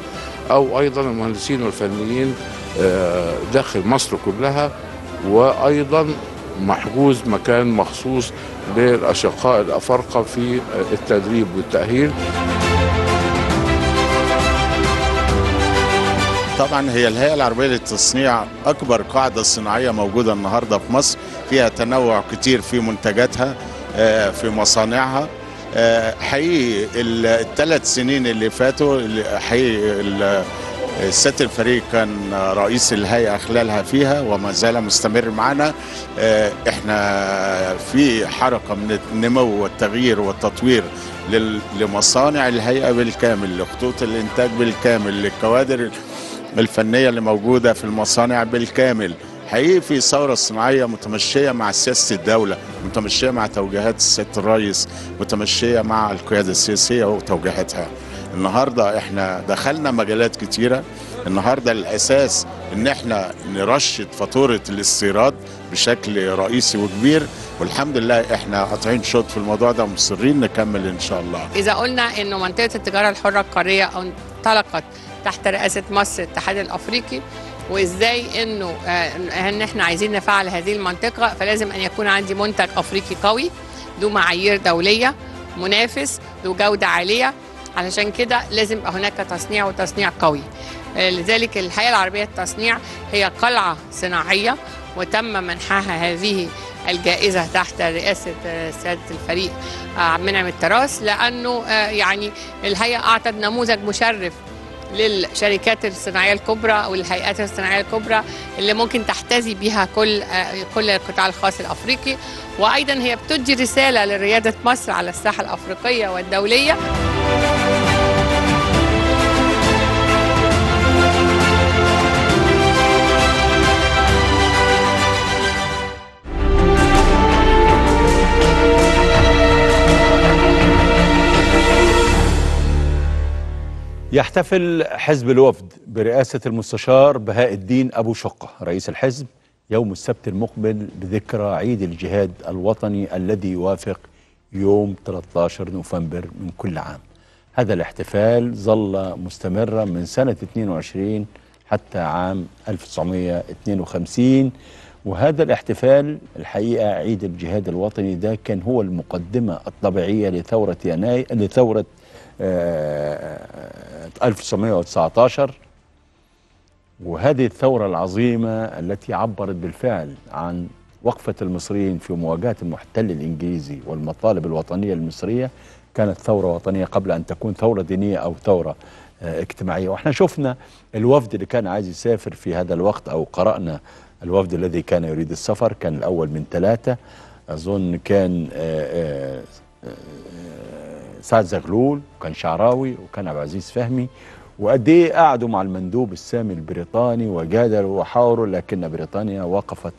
أو أيضا المهندسين والفنيين آه، داخل مصر كلها وأيضا محجوز مكان مخصوص للأشقاء الأفارقة في التدريب والتأهيل. طبعا هي الهيئة العربية للتصنيع أكبر قاعدة صناعية موجودة النهاردة في مصر فيها تنوع كتير في منتجاتها آه، في مصانعها. آه، حقيقي الثلاث سنين اللي فاتوا حقيقي ال- السيد الفريق كان رئيس الهيئة خلالها فيها وما زال مستمر معنا. آه، إحنا في حركة من النمو والتغيير والتطوير لمصانع الهيئة بالكامل لخطوط الإنتاج بالكامل للكوادر الفنية اللي موجودة في المصانع بالكامل. حقيقي في ثورة صناعية متمشية مع سياسة الدولة متمشية مع توجيهات السيد الرئيس متمشية مع القيادة السياسية وتوجيهاتها. النهاردة إحنا دخلنا مجالات كتيرة. النهاردة الأساس إن إحنا نرشد فاتورة الاستيراد بشكل رئيسي وكبير. والحمد لله إحنا قاطعين شوط في الموضوع ده ومصرين نكمل إن شاء الله. إذا قلنا إنه منطقة التجارة الحرة القارية أو انطلقت تحت رئاسة مصر الاتحاد الأفريقي وإزاي إنه آه، إن إحنا عايزين نفعل هذه المنطقة فلازم أن يكون عندي منتج أفريقي قوي ذو معايير دولية منافس ذو جودة عالية. علشان كده لازم يبقى هناك تصنيع وتصنيع قوي. آه، لذلك الهيئة العربية للتصنيع هي قلعة صناعية وتم منحها هذه الجائزة تحت رئاسة آه، سيادة الفريق آه، عبد المنعم التراس لأنه آه، يعني الهيئة أعطت نموذج مشرف للشركات الصناعية الكبرى أو الصناعية الكبرى اللي ممكن تحتذي بها كل كل القطاع الخاص الأفريقي. وأيضا هي بتدي رسالة لريادة مصر على الساحة الأفريقية والدولية. يحتفل حزب الوفد برئاسة المستشار بهاء الدين أبو شقة رئيس الحزب يوم السبت المقبل بذكرى عيد الجهاد الوطني الذي يوافق يوم 13 نوفمبر من كل عام. هذا الاحتفال ظل مستمرا من سنة 22 حتى عام 1952 وهذا الاحتفال الحقيقة عيد الجهاد الوطني ده كان هو المقدمة الطبيعية لثورة يناير لثورة 1919 وهذه الثورة العظيمة التي عبرت بالفعل عن وقفة المصريين في مواجهة المحتل الإنجليزي والمطالب الوطنية المصرية. كانت ثورة وطنية قبل أن تكون ثورة دينية أو ثورة آه، اجتماعية. وإحنا شفنا الوفد اللي كان عايز يسافر في هذا الوقت أو قرأنا الوفد الذي كان يريد السفر كان الأول من ثلاثة. أظن كان آه، آه، آه، سعد زغلول وكان شعراوي وكان عبد العزيز فهمي. وقد إيه قعدوا مع المندوب السامي البريطاني وجادلوا وحاوروا لكن بريطانيا وقفت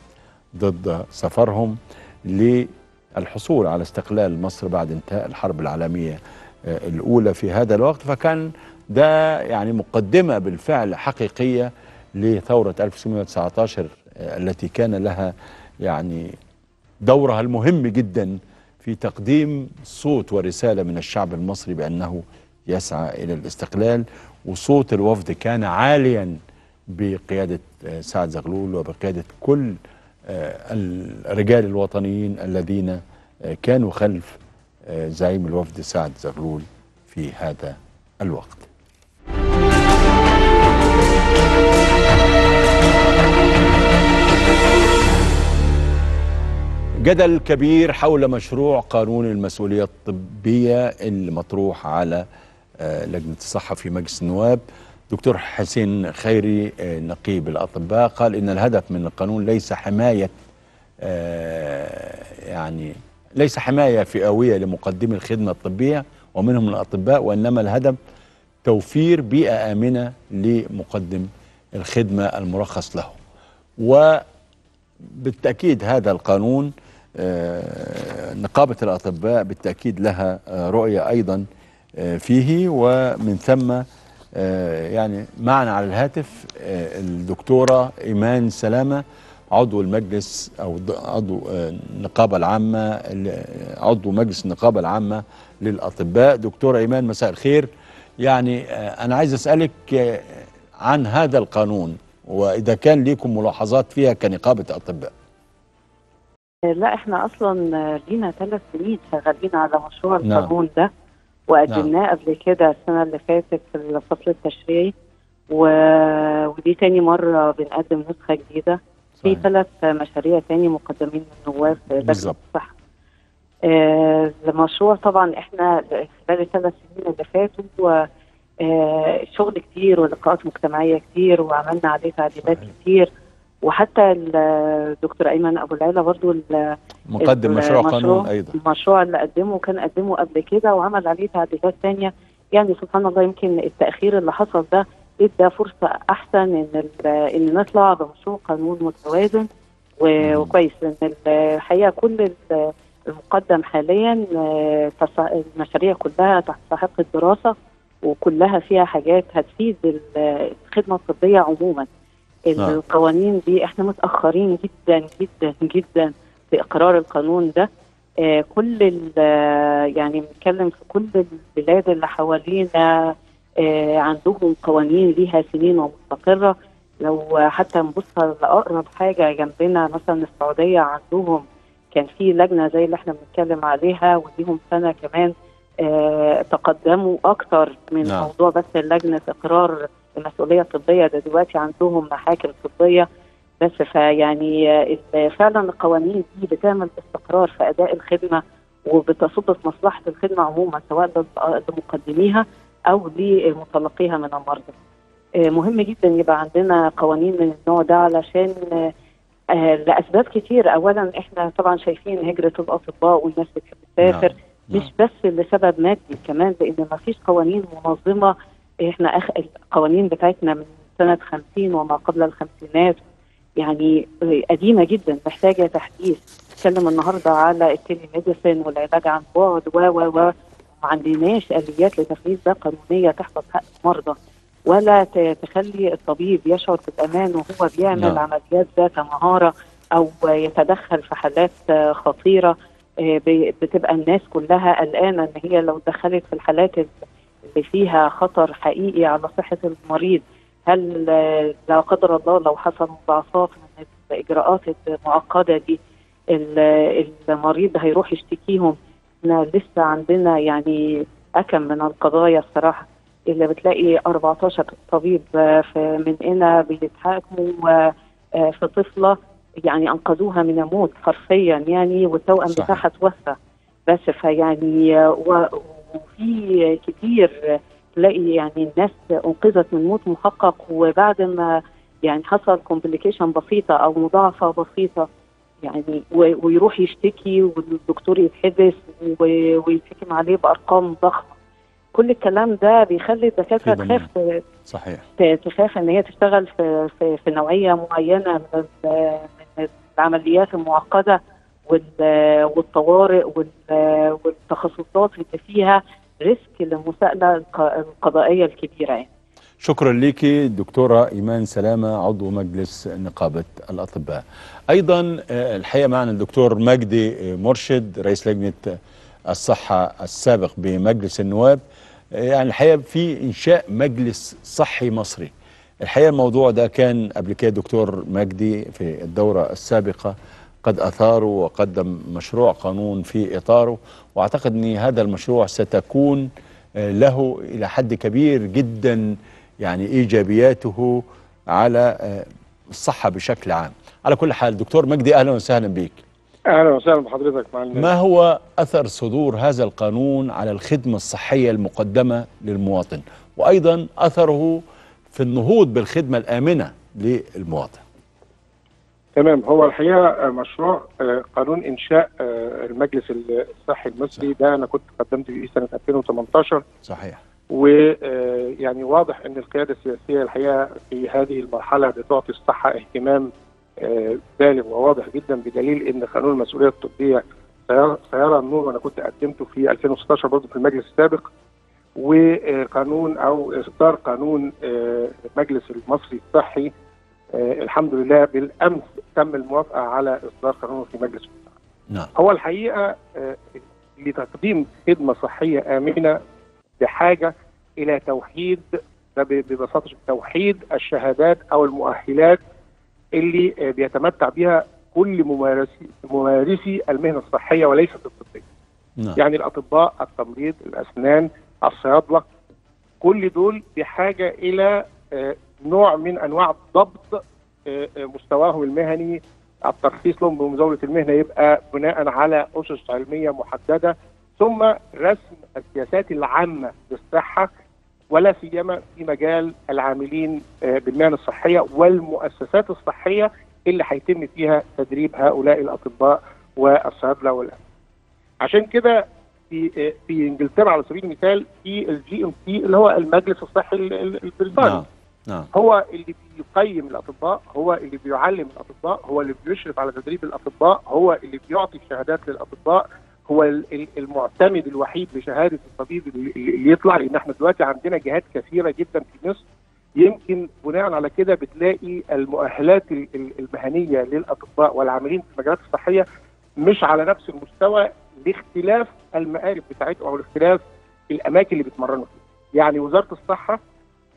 ضد سفرهم للحصول على استقلال مصر بعد انتهاء الحرب العالمية آه، الأولى في هذا الوقت. فكان ده يعني مقدمة بالفعل حقيقية لثورة 1919 آه، التي كان لها يعني دورها المهم جدا في تقديم صوت ورسالة من الشعب المصري بأنه يسعى إلى الاستقلال وصوت الوفد كان عاليا بقيادة آه، سعد زغلول وبقيادة كل آه، الرجال الوطنيين الذين آه، كانوا خلف زعيم الوفد سعد زغلول في هذا الوقت. جدل كبير حول مشروع قانون المسؤولية الطبية اللي مطروح على آه، لجنة الصحة في مجلس النواب. دكتور حسين خيري آه، نقيب الأطباء قال إن الهدف من القانون ليس حماية آه، يعني ليس حماية فئوية لمقدمي الخدمة الطبية ومنهم الأطباء وإنما الهدف توفير بيئة آمنة لمقدم الخدمة المرخص له. وبالتأكيد هذا القانون نقابة الأطباء بالتأكيد لها آه، رؤية أيضا آه، فيه ومن ثم آه، يعني معنا على الهاتف آه، الدكتورة إيمان سلامة عضو المجلس أو عضو آه، النقابة العامة ال- عضو مجلس النقابة العامة للأطباء. دكتورة إيمان مساء الخير. يعني آه، أنا عايز أسألك آه، عن هذا القانون وإذا كان ليكم ملاحظات فيها كنقابة أطباء. لا إحنا أصلا لينا ثلاث سنين شغالين على مشروع نعم. القانون ده وقدمناه قبل كده السنة اللي فاتت في الفصل التشريعي و... ودي تاني مرة بنقدم نسخة جديدة في. ثلاث مشاريع تاني مقدمين من النواب لجنه بالظبط. الصحة آه المشروع طبعا إحنا خلال الثلاث سنين اللي فاتوا آه شغل كتير ولقاءات مجتمعية كتير وعملنا عليه تعديلات. كتير وحتى الدكتور أيمن أبو العيله برضو مقدم مشروع قانون أيضا. المشروع اللي قدمه كان قدمه قبل كده وعمل عليه تعديلات تانية. يعني سبحان الله يمكن التأخير اللي حصل ده ادى فرصة أحسن إن ال- إن نطلع بمشروع قانون متوازن. وكويس. إن الحقيقة كل ال- المقدم حاليا آه، المشاريع كلها تستحق الدراسة وكلها فيها حاجات هتفيد ال- الخدمة الطبية عموما. نعم. القوانين دي إحنا متأخرين جدا جدا جدا في إقرار القانون ده آه، كل آه، يعني بنتكلم في كل البلاد اللي حوالينا آه، عندهم قوانين ليها سنين ومستقرة لو حتى نبص لأقرب حاجة جنبنا مثلا السعودية عندهم كان في لجنة زي اللي إحنا بنتكلم عليها وليهم سنة كمان آه، تقدموا أكتر من نعم. موضوع بس لجنة إقرار المسؤولية الطبية ده دلوقتي عندهم محاكم طبية بس فيعني آه، فعلا القوانين دي بتعمل استقرار في أداء الخدمة وبتصب في مصلحة الخدمة عموما سواء لمقدميها أو لمتلقيها من المرضى. آه، مهم جدا يبقى عندنا قوانين من النوع ده علشان آه، آه، لأسباب كتير اولا إحنا طبعا شايفين هجرة الاطباء والناس بتحب تسافر نعم. مش بس لسبب مادي كمان لأن ما فيش قوانين منظمة إحنا أخ... القوانين بتاعتنا من سنة 50 وما قبل الخمسينات يعني قديمة جدا محتاجة تحديث. نتكلم النهارده على التيلي ميديسن والعلاج عن بعد و و و ما عندناش آليات لتنفيذ ده قانونية تحفظ حق المرضى. ولا تخلي الطبيب يشعر بالأمان وهو بيعمل نعم. عمليات ذات مهارة أو يتدخل في حالات خطيرة. آه، بتبقى الناس كلها قلقانة إن هي لو دخلت في الحالات فيها خطر حقيقي على صحة المريض هل لا قدر الله لو حصل مضاعفات من الإجراءات المعقدة دي ال- المريض هيروح يشتكيهم إحنا لسه عندنا يعني أكم من القضايا الصراحة اللي بتلاقي 14 طبيب من هنا بيتحاكموا في طفلة يعني أنقذوها من الموت حرفيا يعني والتوأم. بتاعها توفى بس فيعني و- وفي كتير تلاقي يعني الناس أنقذت من موت محقق وبعد ما يعني حصل كومبليكيشن بسيطة أو مضاعفة بسيطة يعني ويروح يشتكي والدكتور يتحبس ويتحكم عليه بأرقام ضخمة. كل الكلام ده بيخلي الدكاترة. تخاف صحيح. تخاف إن هي تشتغل في في, في نوعية معينة من ال- من العمليات المعقدة. والطوارئ وال- والتخصصات اللي فيها ريسك للمساءلة الق- القضائية الكبيرة يعني. شكرا لك دكتورة إيمان سلامة عضو مجلس نقابة الأطباء. أيضا آه، الحقيقة معنا الدكتور مجدي مرشد رئيس لجنة الصحة السابق بمجلس النواب. آه، يعني الحقيقة في إنشاء مجلس صحي مصري. الحقيقة الموضوع ده كان قبل كده دكتور مجدي في الدورة السابقة. قد أثاره وقدم مشروع قانون في إطاره وأعتقد أن هذا المشروع ستكون آه، له إلى حد كبير جدا يعني إيجابياته على آه، الصحة بشكل عام. على كل حال دكتور مجدي أهلا وسهلا بك أهلا وسهلا بحضرتك معلم ما هو أثر صدور هذا القانون على الخدمة الصحية المقدمة للمواطن؟ وأيضا أثره في النهوض بالخدمة الآمنة للمواطن. تمام. هو الحقيقة مشروع آه، قانون إنشاء آه، المجلس الصحي المصري ده أنا كنت قدمت فيه سنة 2018 صحيح. ويعني واضح إن القيادة السياسية الحقيقة في هذه المرحلة بتعطي الصحة اهتمام آه، بالغ وواضح جدا بدليل إن قانون المسؤولية الطبية سيرى النور. وأنا كنت قدمته في 2016 برضه في المجلس السابق. وقانون أو إصدار قانون آه، المجلس المصري الصحي آه، الحمد لله بالأمس تم الموافقة على إصدار قانون في مجلس الوزراء. نعم هو الحقيقة آه، لتقديم خدمة صحية آمنة بحاجة إلى توحيد ده ببساطة توحيد الشهادات أو المؤهلات اللي آه، بيتمتع بها كل ممارسي ممارسي المهنة الصحية وليست الطبية. نعم يعني الأطباء، التمريض، الأسنان، الصيادلة كل دول بحاجة إلى آه، نوع من أنواع ضبط آه، آه، مستواهم المهني الترخيص لهم بمزاوله المهنة يبقى بناء على أسس علمية محددة ثم رسم السياسات العامة للصحة ولا سيما في مجال العاملين آه، بالمهن الصحية والمؤسسات الصحية اللي هيتم فيها تدريب هؤلاء الأطباء والصيادلة والأسنان. عشان كده في في إنجلترا على سبيل المثال في ال GMC اللي هو المجلس الصحي ال- ال- البريطاني نعم هو اللي بيقيم الأطباء هو اللي بيعلم الأطباء هو اللي بيشرف على تدريب الأطباء هو اللي بيعطي الشهادات للأطباء هو ال- ال- المعتمد الوحيد لشهاده الطبيب اللي يطلع لأن إحنا دلوقتي عندنا جهات كثيرة جدا في مصر يمكن بناء على كده بتلاقي المؤهلات ال- ال- المهنية للأطباء والعاملين في المجالات الصحية مش على نفس المستوى لاختلاف المآرب بتاعتهم أو لاختلاف الأماكن اللي بيتمرنوا فيها. يعني وزارة الصحة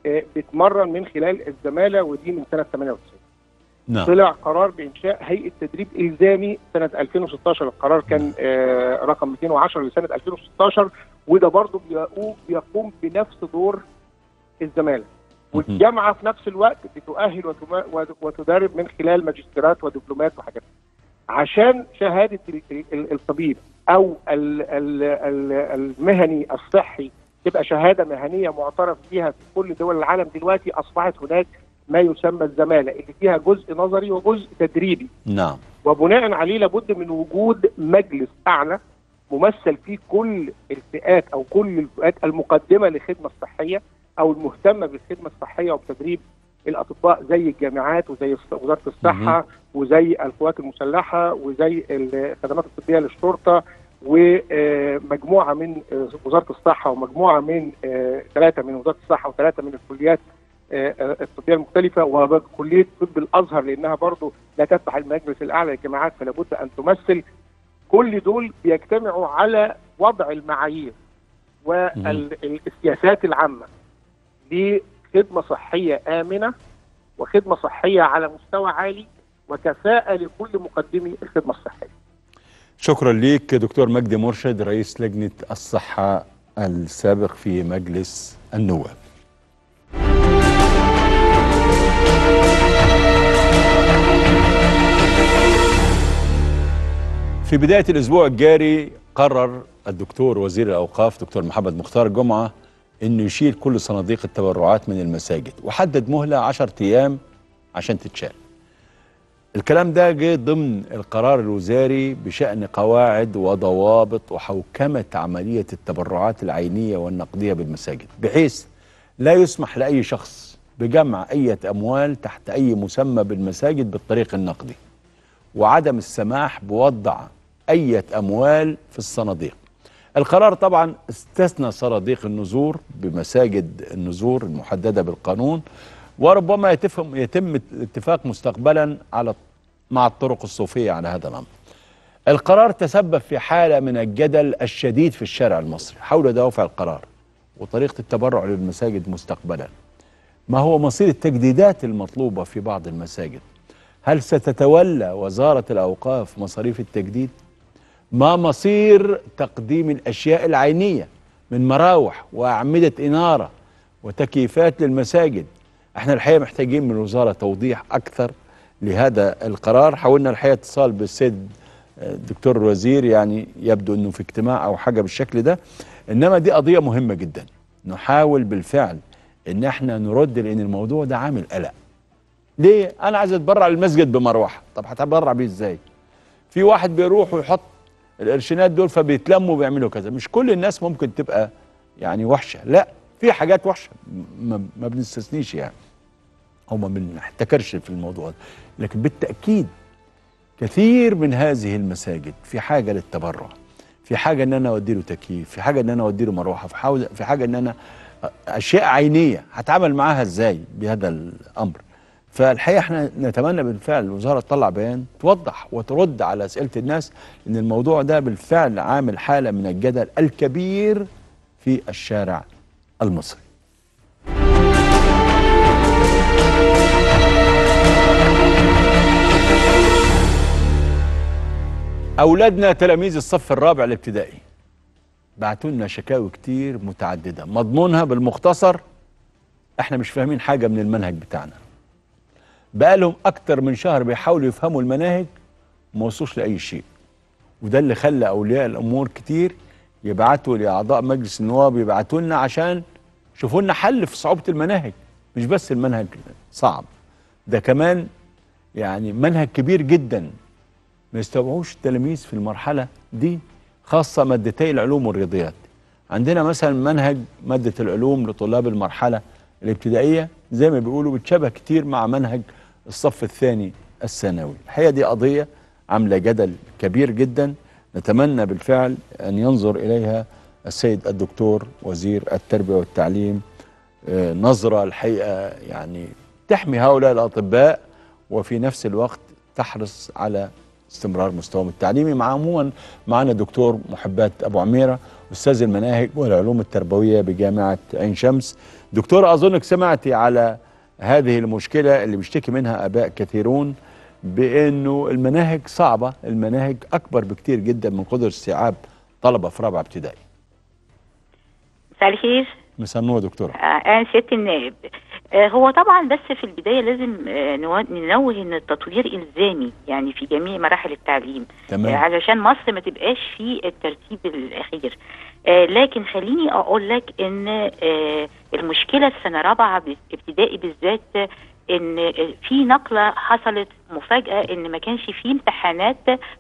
بتمرن من خلال الزمالة ودي من سنة 98 نعم. طلع قرار بإنشاء هيئة تدريب إلزامي سنة 2016 القرار كان آه، رقم 210 لسنة 2016 وده برضه بيقوم بنفس دور الزمالة. والجامعة في نفس الوقت بتؤهل وتدرب من خلال ماجستيرات ودبلومات وحاجات. عشان شهادة ال- ال- الطبيب أو ال- ال- ال- المهني الصحي تبقى شهادة مهنية معترف بها في كل دول العالم دلوقتي أصبحت هناك ما يسمى الزمالة اللي فيها جزء نظري وجزء تدريبي. نعم. وبناء عليه لابد من وجود مجلس أعلى ممثل فيه كل الفئات أو كل الفئات المقدمة للخدمة الصحية أو المهتمة بالخدمة الصحية وبتدريب الأطباء زي الجامعات وزي وزارة الصحة وزي القوات المسلحة وزي الخدمات الطبية للشرطة ومجموعة من آه، وزارة الصحة ومجموعة من ثلاثة من وزارة الصحة وثلاثه من الكليات آه، آه، الطبية المختلفة وكلية طب الأزهر لأنها برضه لا تتبع المجلس الأعلى للجامعات فلا بد أن تمثل كل دول بيجتمعوا على وضع المعايير والسياسات العامة لخدمة صحية آمنة وخدمة صحية على مستوى عالي وكفاءة لكل مقدمي الخدمة الصحية. شكرا ليك دكتور مجدي مرشد رئيس لجنة الصحة السابق في مجلس النواب. في بداية الأسبوع الجاري قرر الدكتور وزير الأوقاف دكتور محمد مختار جمعة أنه يشيل كل صناديق التبرعات من المساجد وحدد مهلة 10 أيام عشان تتشال. الكلام ده جه ضمن القرار الوزاري بشأن قواعد وضوابط وحوكمة عملية التبرعات العينية والنقدية بالمساجد بحيث لا يسمح لأي شخص بجمع أي أموال تحت أي مسمى بالمساجد بالطريق النقدي وعدم السماح بوضع أي أموال في الصناديق. القرار طبعا استثنى صناديق النذور بمساجد النذور المحددة بالقانون وربما يتفهم يتم الاتفاق مستقبلا على مع الطرق الصوفية على هذا الأمر. القرار تسبب في حالة من الجدل الشديد في الشارع المصري. حول دوافع القرار وطريقة التبرع للمساجد مستقبلا. ما هو مصير التجديدات المطلوبة في بعض المساجد؟ هل ستتولى وزارة الأوقاف مصاريف التجديد؟ ما مصير تقديم الأشياء العينية من مراوح وأعمدة إنارة وتكييفات للمساجد؟ إحنا الحقيقة محتاجين من الوزارة توضيح أكثر لهذا القرار. حاولنا الحقيقة اتصال بالسيد الدكتور الوزير يعني يبدو أنه في اجتماع أو حاجة بالشكل ده. إنما دي قضية مهمة جدا. نحاول بالفعل إن إحنا نرد لأن الموضوع ده عامل قلق. ليه؟ أنا عايز أتبرع للمسجد بمروحة. طب هتبرع بيه إزاي؟ في واحد بيروح ويحط القرشينات دول فبيتلموا وبيعملوا كذا. مش كل الناس ممكن تبقى يعني وحشة. لا في حاجات وحشة ما, ما بنستثنيش يعني. أو ما بنحتكرش في الموضوع ده لكن بالتأكيد كثير من هذه المساجد في حاجة للتبرع في حاجة إن أنا اودي له تكييف في حاجة إن أنا اودي له مروحة في, في حاجة إن أنا أشياء عينية هتعامل معاها إزاي بهذا الأمر فالحقيقة إحنا نتمنى بالفعل الوزاره تطلع بيان توضح وترد على أسئلة الناس إن الموضوع ده بالفعل عامل حالة من الجدل الكبير في الشارع المصري. أولادنا تلاميذ الصف الرابع الابتدائي. بعتوا لنا شكاوي كتير متعددة. مضمونها بالمختصر إحنا مش فاهمين حاجة من المنهج بتاعنا. بقالهم أكتر من شهر بيحاولوا يفهموا المناهج وما وصلوش لأي شيء. وده اللي خلى أولياء الأمور كتير يبعتوا لأعضاء مجلس النواب يبعتوا لنا عشان شوفوا لنا حل في صعوبة المناهج. مش بس المنهج صعب ده كمان يعني منهج كبير جدا. ما يستوعبوش التلاميذ في المرحلة دي خاصة مادتي العلوم والرياضيات. عندنا مثلا منهج مادة العلوم لطلاب المرحلة الابتدائية زي ما بيقولوا بتشابه كتير مع منهج الصف الثاني الثانوي. الحقيقة دي قضية عاملة جدل كبير جدا. نتمنى بالفعل أن ينظر إليها السيد الدكتور وزير التربية والتعليم. آه، نظرة الحقيقة يعني تحمي هؤلاء الأطباء وفي نفس الوقت تحرص على استمرار مستواهم التعليمي. مع عموما معنا دكتور محبات أبو عميرة أستاذ المناهج والعلوم التربوية بجامعة عين شمس. دكتور أظنك سمعتي على هذه المشكلة اللي بيشتكي منها آباء كثيرون بأنه المناهج صعبة المناهج أكبر بكتير جدا من قدره استيعاب طلبة في رابعة ابتدائي. مساء الخير مساء النور دكتورة. آه، أنا سيادة النائب. هو طبعا بس في البداية لازم آه، نو- ننوه إن التطوير إلزامي يعني في جميع مراحل التعليم. تمام. آه، علشان مصر ما تبقاش في الترتيب الأخير. آه، لكن خليني أقول لك إن آه، المشكلة في سنة رابعة ابتدائي بالذات آه، إن آه، في نقلة حصلت مفاجأة إن ما كانش في امتحانات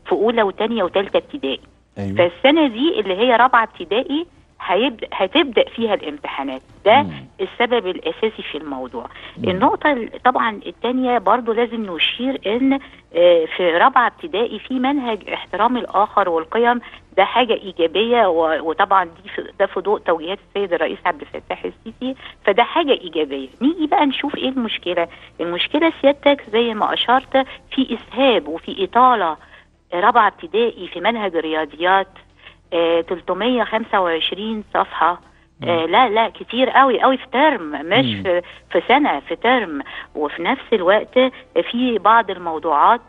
في أولى وثانيه وثالثه ابتدائي. أيوه. فالسنة دي اللي هي رابعة ابتدائي هيبدا هتبدأ فيها الامتحانات. ده السبب الأساسي في الموضوع. النقطة ال- طبعا الثانية برضو لازم نشير إن آه، في رابعة ابتدائي في منهج احترام الآخر والقيم ده حاجة إيجابية وطبعا دي ده في ضوء توجيهات السيد الرئيس عبد الفتاح السيسي فده حاجة إيجابية. نيجي بقى نشوف إيه المشكلة. المشكلة سيادتك زي ما أشرت في اسهاب وفي إطالة رابعة ابتدائي في منهج الرياضيات 325 صفحة. آه لا لا كتير قوي قوي في ترم مش مم. في, في سنة في ترم وفي نفس الوقت في بعض الموضوعات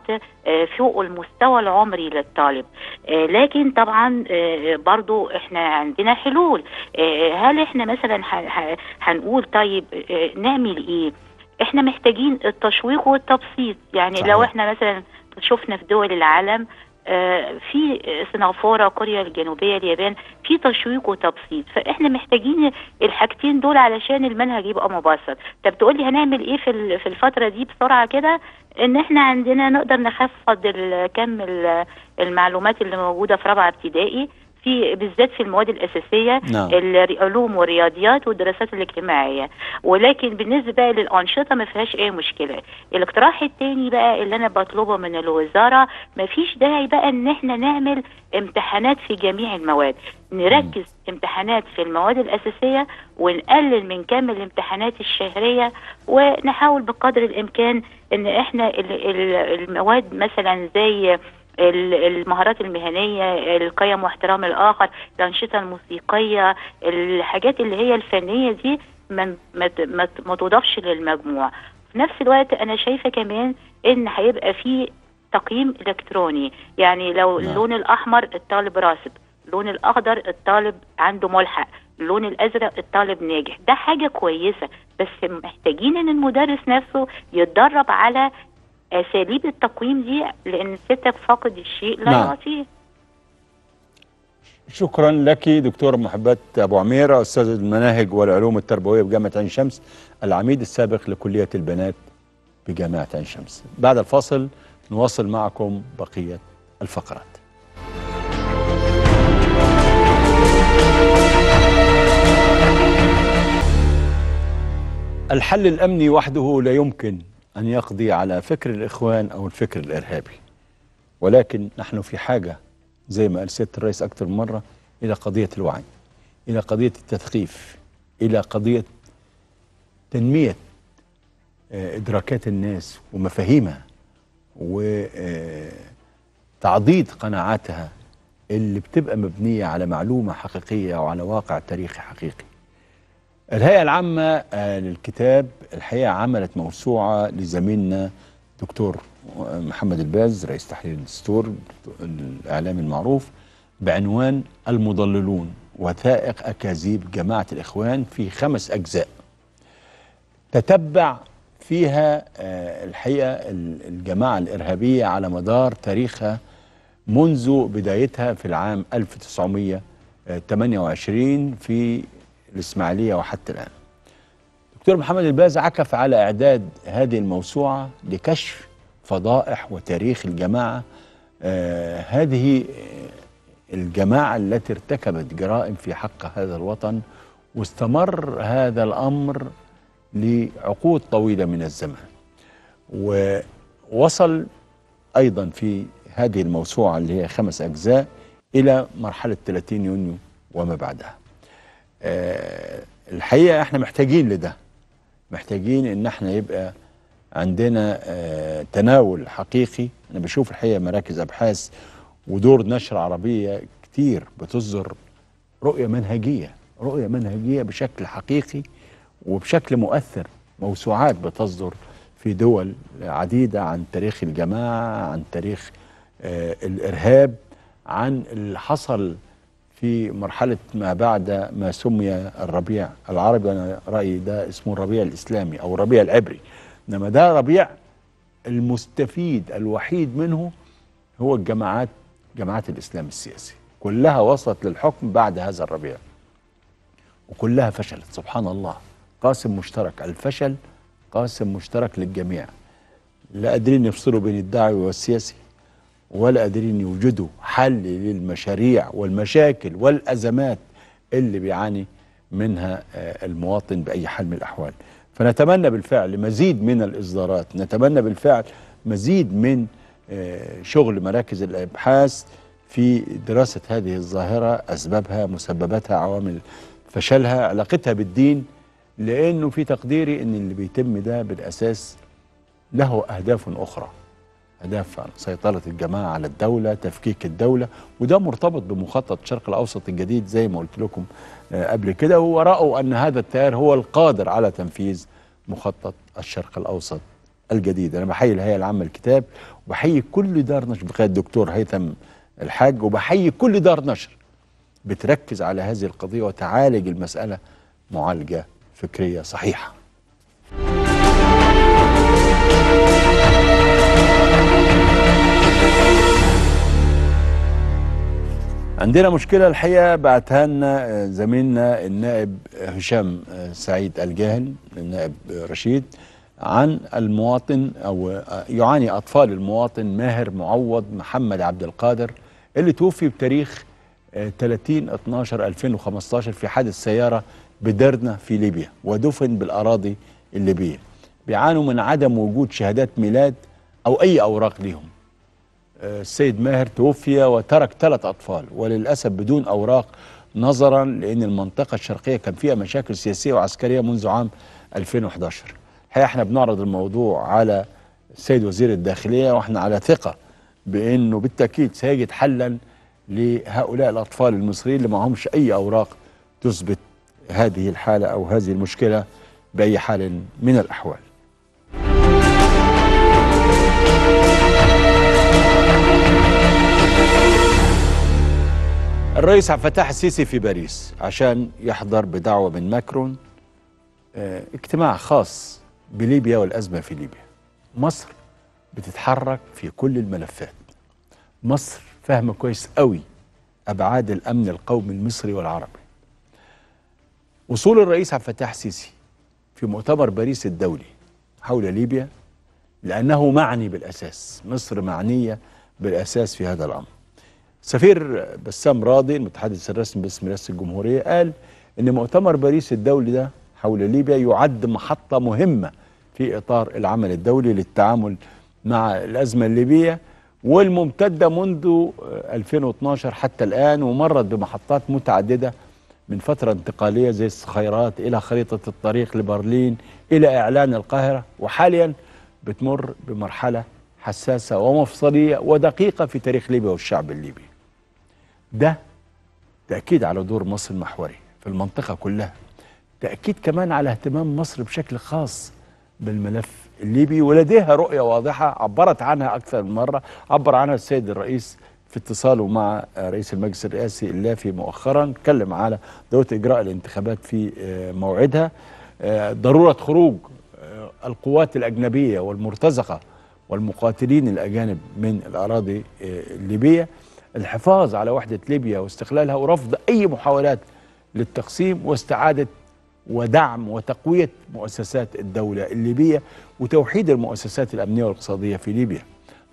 آه، فوق المستوى العمري للطالب. آه، لكن طبعا آه، برضو إحنا عندنا حلول. آه، هل إحنا مثلا هنقول طيب آه، نعمل إيه؟ إحنا محتاجين التشويق والتبسيط. يعني صحيح. لو إحنا مثلا شفنا في دول العالم آه، في سنغافورة كوريا الجنوبية اليابان في تشويق وتبسيط. فإحنا محتاجين الحاجتين دول علشان المنهج يبقى مبسط. طب تقولي هنعمل إيه في ال- في الفترة دي بسرعة كده؟ إن إحنا عندنا نقدر نخفض كم ال- المعلومات اللي موجودة في رابعة ابتدائي في بالذات في المواد الأساسية نعم. العلوم والرياضيات والدراسات الاجتماعية. ولكن بالنسبة بقى للأنشطة ما فيهاش أي مشكلة. الاقتراح التاني بقى اللي أنا بطلبه من الوزارة ما فيش داعي بقى إن إحنا نعمل امتحانات في جميع المواد. نركز امتحانات في المواد الأساسية ونقلل من كم الامتحانات الشهرية ونحاول بقدر الإمكان إن إحنا ال- ال- المواد مثلا زي المهارات المهنية القيم واحترام الآخر الأنشطة الموسيقية الحاجات اللي هي الفنية دي ما, ما, تضافش للمجموع. في نفس الوقت أنا شايفة كمان إن هيبقى في تقييم إلكتروني. يعني لو نعم. اللون الأحمر الطالب راسب اللون الأخضر الطالب عنده ملحق اللون الأزرق الطالب ناجح. ده حاجة كويسة بس محتاجين إن المدرس نفسه يتدرب على أساليب التقويم دي لأن ستك فاقد الشيء لا نعم. يعطيه. شكرا لك دكتور محبات أبو عميرة أستاذ المناهج والعلوم التربوية بجامعة عين شمس العميد السابق لكلية البنات بجامعة عين شمس. بعد الفاصل نواصل معكم بقية الفقرات. الحل الأمني وحده لا يمكن. أن يقضي على فكر الإخوان أو الفكر الإرهابي. ولكن نحن في حاجة زي ما قال سيادة الرئيس أكثر من مرة إلى قضية الوعي إلى قضية التثقيف إلى قضية تنمية آه، إدراكات الناس ومفاهيمها وتعضيد قناعاتها اللي بتبقى مبنية على معلومة حقيقية وعلى واقع تاريخي حقيقي. الهيئة العامة آه، للكتاب الحقيقة عملت موسوعة لزميلنا دكتور محمد الباز رئيس تحرير الدستور الإعلامي المعروف بعنوان المضللون وثائق أكاذيب جماعة الإخوان في خمس أجزاء. تتبع فيها آه، الحقيقة ال- الجماعة الإرهابية على مدار تاريخها منذ بدايتها في العام 1928 في الإسماعيلية وحتى الآن. دكتور محمد الباز عكف على إعداد هذه الموسوعة لكشف فضائح وتاريخ الجماعة. آه هذه آه، الجماعة التي ارتكبت جرائم في حق هذا الوطن واستمر هذا الأمر لعقود طويلة من الزمن ووصل أيضا في هذه الموسوعة اللي هي خمس أجزاء إلى مرحلة 30 يونيو وما بعدها. آه، الحقيقة إحنا محتاجين لده. محتاجين إن إحنا يبقى عندنا آه، تناول حقيقي. أنا بشوف الحقيقة مراكز أبحاث ودور نشر عربية كتير بتصدر رؤية منهجية رؤية منهجية بشكل حقيقي وبشكل مؤثر. موسوعات بتصدر في دول عديدة عن تاريخ الجماعة عن تاريخ آه، الإرهاب عن اللي حصل في مرحلة ما بعد ما سمي الربيع العربي. أنا رأيي ده اسمه الربيع الإسلامي أو الربيع العبري. إنما ده ربيع المستفيد الوحيد منه هو الجماعات جماعات الإسلام السياسي. كلها وصلت للحكم بعد هذا الربيع. وكلها فشلت. سبحان الله. قاسم مشترك. الفشل قاسم مشترك للجميع. لا قادرين يفصلوا بين الداعي والسياسي. ولا قادرين يوجدوا حل للمشاريع والمشاكل والأزمات اللي بيعاني منها آه، المواطن بأي حال من الأحوال. فنتمنى بالفعل مزيد من الإصدارات نتمنى بالفعل مزيد من آه، شغل مراكز الأبحاث في دراسة هذه الظاهرة أسبابها مسبباتها عوامل فشلها علاقتها بالدين لأنه في تقديري إن اللي بيتم ده بالأساس له أهداف أخرى. هدف سيطرة الجماعة على الدولة تفكيك الدولة وده مرتبط بمخطط الشرق الأوسط الجديد زي ما قلت لكم آه، قبل كده ورأوا أن هذا التيار هو القادر على تنفيذ مخطط الشرق الأوسط الجديد. أنا بحيي الهيئة العامة للكتاب وبحيي كل دار نشر بقيادة الدكتور هيثم الحاج وبحيي كل دار نشر بتركز على هذه القضية وتعالج المسألة معالجة فكرية صحيحة. عندنا مشكلة الحقيقة بعتها لنا آه، زميلنا النائب هشام آه، سعيد الجاهل النائب آه، رشيد عن المواطن أو يعاني أطفال المواطن ماهر معوض محمد عبد القادر اللي توفي بتاريخ آه، 30 12 2015 في حادث سيارة بدرنا في ليبيا ودفن بالأراضي الليبية. بيعانوا من عدم وجود شهادات ميلاد أو أي أوراق ليهم. السيد ماهر توفي وترك ثلاث أطفال وللأسف بدون أوراق نظرا لأن المنطقة الشرقية كان فيها مشاكل سياسية وعسكرية منذ عام 2011 الحقيقة إحنا بنعرض الموضوع على السيد وزير الداخلية وإحنا على ثقة بأنه بالتأكيد سيجد حلا لهؤلاء الأطفال المصريين اللي معهمش أي أوراق تثبت هذه الحالة أو هذه المشكلة بأي حال من الأحوال. الرئيس عبد الفتاح السيسي في باريس عشان يحضر بدعوة من ماكرون آه، اجتماع خاص بليبيا والأزمة في ليبيا. مصر بتتحرك في كل الملفات. مصر فاهمة كويس قوي أبعاد الأمن القومي المصري والعربي. وصول الرئيس عبد الفتاح السيسي في مؤتمر باريس الدولي حول ليبيا لأنه معني بالأساس. مصر معنية بالأساس في هذا الأمر. سفير بسام راضي المتحدث الرسمي باسم رئاسة الجمهورية قال إن مؤتمر باريس الدولي ده حول ليبيا يعد محطة مهمة في إطار العمل الدولي للتعامل مع الأزمة الليبية والممتدة منذ آه، 2012 حتى الآن ومرت بمحطات متعددة من فترة انتقالية زي الصخيرات إلى خريطة الطريق لبرلين إلى إعلان القاهرة وحاليا بتمر بمرحلة حساسة ومفصلية ودقيقة في تاريخ ليبيا والشعب الليبي. ده تأكيد على دور مصر المحوري في المنطقة كلها. تأكيد كمان على اهتمام مصر بشكل خاص بالملف الليبي. ولديها رؤية واضحة عبرت عنها أكثر من مرة. عبر عنها السيد الرئيس في اتصاله مع رئيس المجلس الرئاسي اللافي مؤخرا. اتكلم على ضرورة إجراء الانتخابات في آه، موعدها. آه، ضرورة خروج آه، القوات الأجنبية والمرتزقة والمقاتلين الأجانب من الأراضي الليبية. الحفاظ على وحدة ليبيا واستقلالها ورفض أي محاولات للتقسيم واستعادة ودعم وتقوية مؤسسات الدولة الليبية وتوحيد المؤسسات الأمنية والاقتصادية في ليبيا.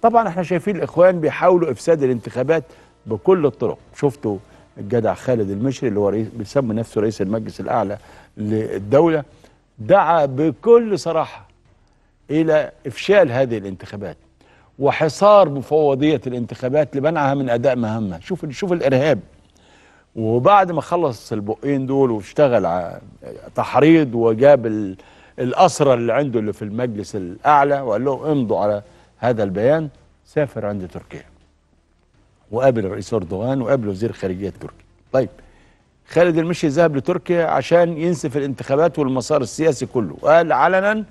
طبعا إحنا شايفين الإخوان بيحاولوا إفساد الانتخابات بكل الطرق. شفتوا الجدع خالد المشري اللي هو رئيس بيسمي نفسه رئيس المجلس الأعلى للدولة. دعا بكل صراحة إلى إفشال هذه الانتخابات. وحصار مفوضية الانتخابات لمنعها من أداء مهامها شوف شوف الإرهاب. وبعد ما خلص البقين دول واشتغل ع- تحريض وجاب ال- الأسرى اللي عنده اللي في المجلس الأعلى وقال لهم امضوا على هذا البيان سافر عند تركيا. وقابل الرئيس أردوغان وقابل وزير خارجية تركيا. طيب خالد المشي ذهب لتركيا عشان ينسف الانتخابات والمسار السياسي كله. وقال علنا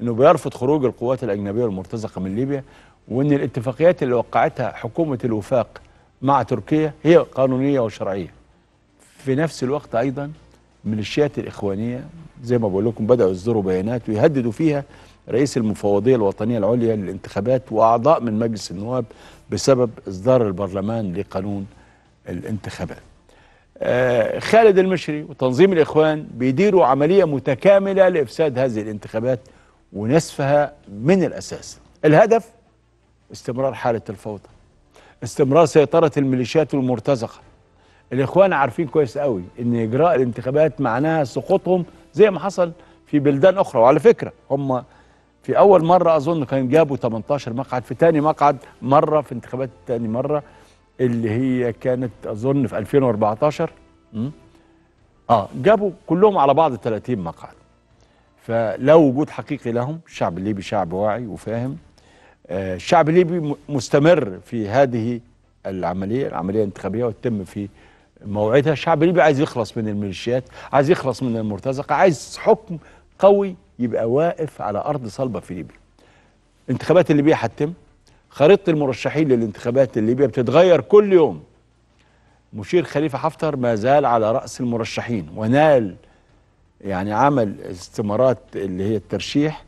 إنه بيرفض خروج القوات الأجنبية المرتزقه من ليبيا. وإن الاتفاقيات اللي وقعتها حكومة الوفاق مع تركيا هي قانونية وشرعية. في نفس الوقت أيضا ميليشيات الإخوانية زي ما بقول لكم بدأوا يصدروا بيانات ويهددوا فيها رئيس المفوضية الوطنية العليا للانتخابات وأعضاء من مجلس النواب بسبب إصدار البرلمان لقانون الانتخابات. آه، خالد المشري وتنظيم الإخوان بيديروا عملية متكاملة لإفساد هذه الانتخابات ونسفها من الأساس الهدف استمرار حالة الفوضى. استمرار سيطرة الميليشيات المرتزقة. الإخوان عارفين كويس قوي إن إجراء الانتخابات معناها سقوطهم زي ما حصل في بلدان أخرى. وعلى فكرة هم في أول مرة أظن كان جابوا 18 مقعد في تاني مقعد مرة في انتخابات تاني مرة اللي هي كانت أظن في 2014 م? آه جابوا كلهم على بعض 30 مقعد. فلا وجود حقيقي لهم. الشعب الليبي شعب واعي وفاهم. آه، الشعب الليبي مستمر في هذه العملية العملية الانتخابية وتتم في موعدها. الشعب الليبي عايز يخلص من الميليشيات عايز يخلص من المرتزقة عايز حكم قوي يبقى واقف على أرض صلبة في ليبيا. الانتخابات الليبية هتتم. خريطة المرشحين للانتخابات الليبية بتتغير كل يوم. مشير خليفة حفتر ما زال على رأس المرشحين ونال يعني عمل استمارات اللي هي الترشيح.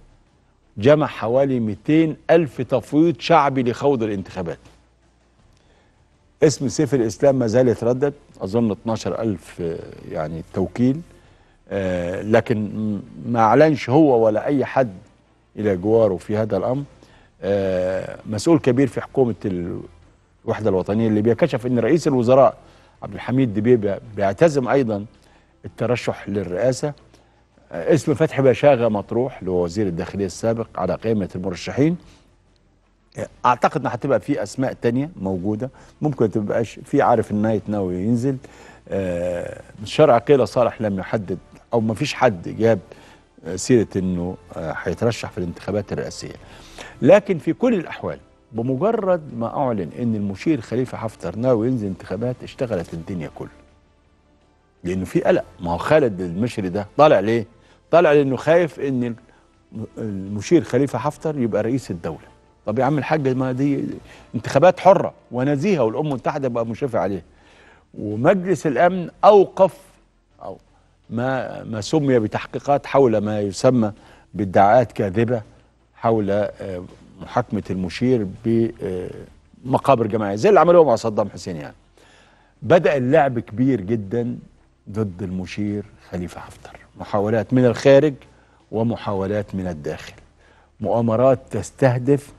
جمع حوالي 200 ألف تفويض شعبي لخوض الانتخابات. اسم سيف الإسلام ما زال يتردد أظن 12 ألف آه، يعني توكيل آه، لكن ما أعلنش هو ولا أي حد إلى جواره في هذا الأمر. آه، مسؤول كبير في حكومة الوحدة الوطنية الليبية كشف أن رئيس الوزراء عبد الحميد دبيبة بيعتزم أيضا الترشح للرئاسة. اسم فتحي بشاغة مطروح اللي هو وزير الداخلية السابق على قائمة المرشحين. أعتقد ان هتبقى في أسماء تانية موجودة. ممكن تبقاش في عارف النايت ناوي ينزل. آه، الشرع قيل صالح لم يحدد أو ما فيش حد جاب آه، سيرة إنه آه، هيترشح في الانتخابات الرئاسية. لكن في كل الأحوال بمجرد ما أعلن إن المشير خليفة حفتر ناوي ينزل انتخابات اشتغلت الدنيا كله. لأنه في قلق. ما هو خالد المشري ده طالع ليه؟ طالع لأنه خايف إن الم- المشير خليفة حفتر يبقى رئيس الدولة. طب يا عم الحاج ما دي انتخابات حرة ونزيهة والأمم المتحدة بقى مشرفه عليها. ومجلس الأمن أوقف أو ما ما سمي بتحقيقات حول ما يسمى بادعاءات كاذبة حول آه، محاكمة المشير بمقابر جماعية زي اللي عملوه مع صدام حسين يعني. بدأ اللعب كبير جدا ضد المشير خليفة حفتر. محاولات من الخارج ومحاولات من الداخل. مؤامرات تستهدف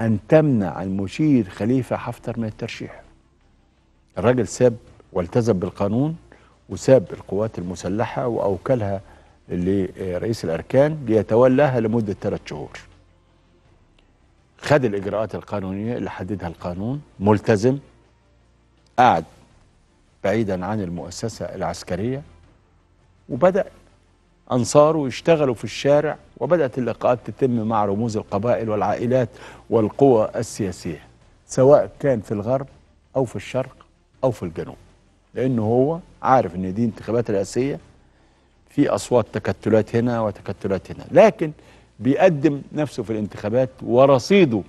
أن تمنع المشير خليفة حفتر من الترشيح. الراجل ساب والتزم بالقانون وساب القوات المسلحة وأوكلها لرئيس الأركان ليتولاها لمدة ثلاث شهور. خد الإجراءات القانونية اللي حددها القانون ملتزم قعد بعيدا عن المؤسسة العسكرية وبدأ أنصاره يشتغلوا في الشارع وبدأت اللقاءات تتم مع رموز القبائل والعائلات والقوى السياسية سواء كان في الغرب أو في الشرق أو في الجنوب. لأنه هو عارف أن دي انتخابات رئاسية في أصوات تكتلات هنا وتكتلات هنا لكن بيقدم نفسه في الانتخابات ورصيده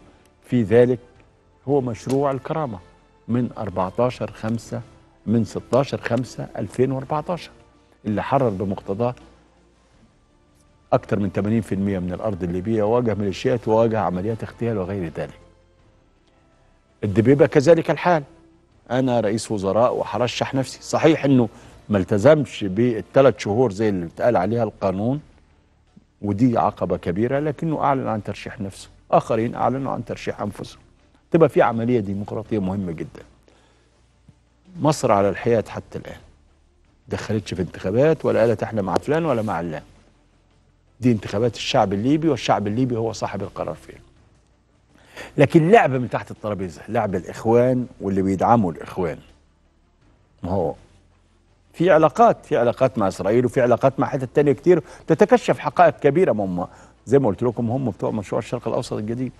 في ذلك هو مشروع الكرامة من 14 5 من 16 5 2014 اللي حرر بمقتضاه أكثر من 80% من الأرض الليبية وواجه ميليشيات وواجه عمليات اغتيال وغير ذلك. الدبيبة كذلك الحال. أنا رئيس وزراء وهرشح نفسي. صحيح أنه ما التزمش بالثلاث شهور زي اللي اتقال عليها القانون ودي عقبة كبيرة لكنه أعلن عن ترشيح نفسه. آخرين أعلنوا عن ترشيح أنفسهم. تبقى في عملية ديمقراطية مهمة جدا. مصر على الحياد حتى الآن. دخلتش في انتخابات ولا قالت إحنا مع فلان ولا مع علان. دي انتخابات الشعب الليبي والشعب الليبي هو صاحب القرار فيها. لكن لعبة من تحت الترابيزة لعب الإخوان واللي بيدعموا الإخوان. ما هو في علاقات في علاقات مع إسرائيل وفي علاقات مع حتت تانية كتير تتكشف حقائق كبيرة. ما هم زي ما قلت لكم هم بتوع مشروع الشرق الأوسط الجديد.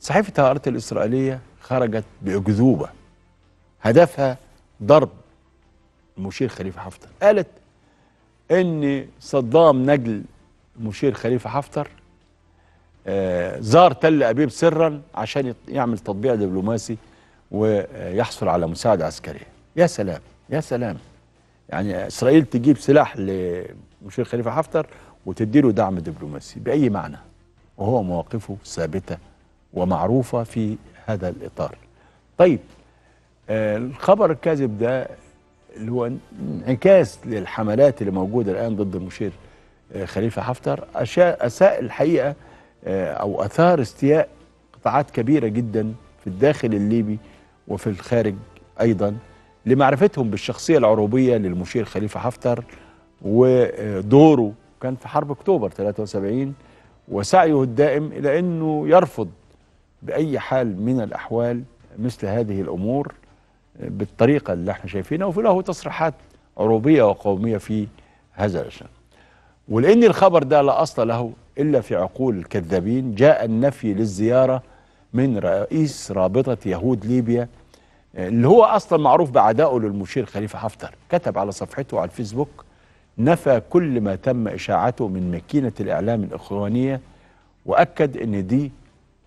صحيفة هارت الإسرائيلية خرجت بأكذوبة. هدفها ضرب المشير خليفة حفتر. قالت إن صدام نجل المشير خليفة حفتر آه، زار تل أبيب سرا عشان يعمل تطبيع دبلوماسي ويحصل على مساعدة عسكرية. يا سلام يا سلام. يعني إسرائيل تجيب سلاح لمشير خليفة حفتر وتديله دعم دبلوماسي بأي معنى؟ وهو مواقفه ثابتة ومعروفة في هذا الإطار. طيب آه، الخبر الكاذب ده اللي هو انعكاس للحملات اللي موجودة الآن ضد المشير آه، خليفة حفتر. أساء الحقيقة آه، أو أثار استياء قطاعات كبيرة جدا في الداخل الليبي وفي الخارج أيضا لمعرفتهم بالشخصية العروبية للمشير خليفة حفتر ودوره كان في حرب أكتوبر 73 وسعيه الدائم إلى أنه يرفض بأي حال من الأحوال مثل هذه الأمور. بالطريقة اللي إحنا شايفينها وفي له تصريحات عروبية وقومية في هذا الشأن. ولأن الخبر ده لا أصل له إلا في عقول الكذابين جاء النفي للزيارة من رئيس رابطة يهود ليبيا اللي هو أصلا معروف بعدائه للمشير خليفة حفتر كتب على صفحته على الفيسبوك نفى كل ما تم إشاعته من ماكينة الإعلام الإخوانية وأكد أن دي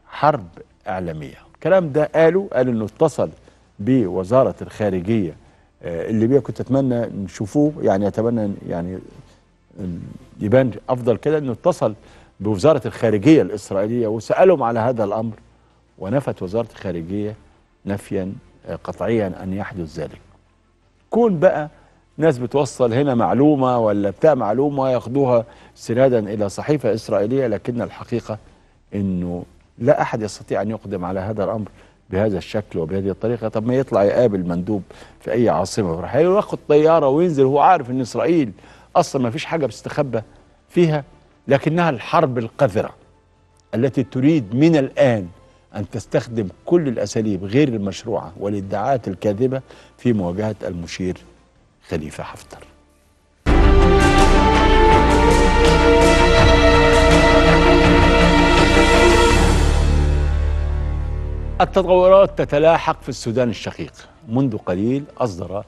حرب إعلامية الكلام ده قالوا قال أنه اتصل بوزارة الخارجية آه، اللي بيها كنت أتمنى نشوفوه يعني أتمنى يعني يبان أفضل كده إنه اتصل بوزارة الخارجية الإسرائيلية وسألهم على هذا الأمر ونفت وزارة الخارجية نفيا آه، قطعيا أن يحدث ذلك. كون بقى ناس بتوصل هنا معلومة ولا بتاع معلومة ياخدوها سنادا إلى صحيفة إسرائيلية لكن الحقيقة إنه لا أحد يستطيع أن يقدم على هذا الأمر بهذا الشكل وبهذه الطريقة طب ما يطلع يقابل مندوب في أي عاصمة ويروح ياخد طيارة وينزل وهو عارف إن إسرائيل أصلا ما فيش حاجة بتستخبى فيها لكنها الحرب القذرة التي تريد من الآن أن تستخدم كل الأساليب غير المشروعة والادعاءات الكاذبة في مواجهة المشير خليفة حفتر. التطورات تتلاحق في السودان الشقيق منذ قليل أصدر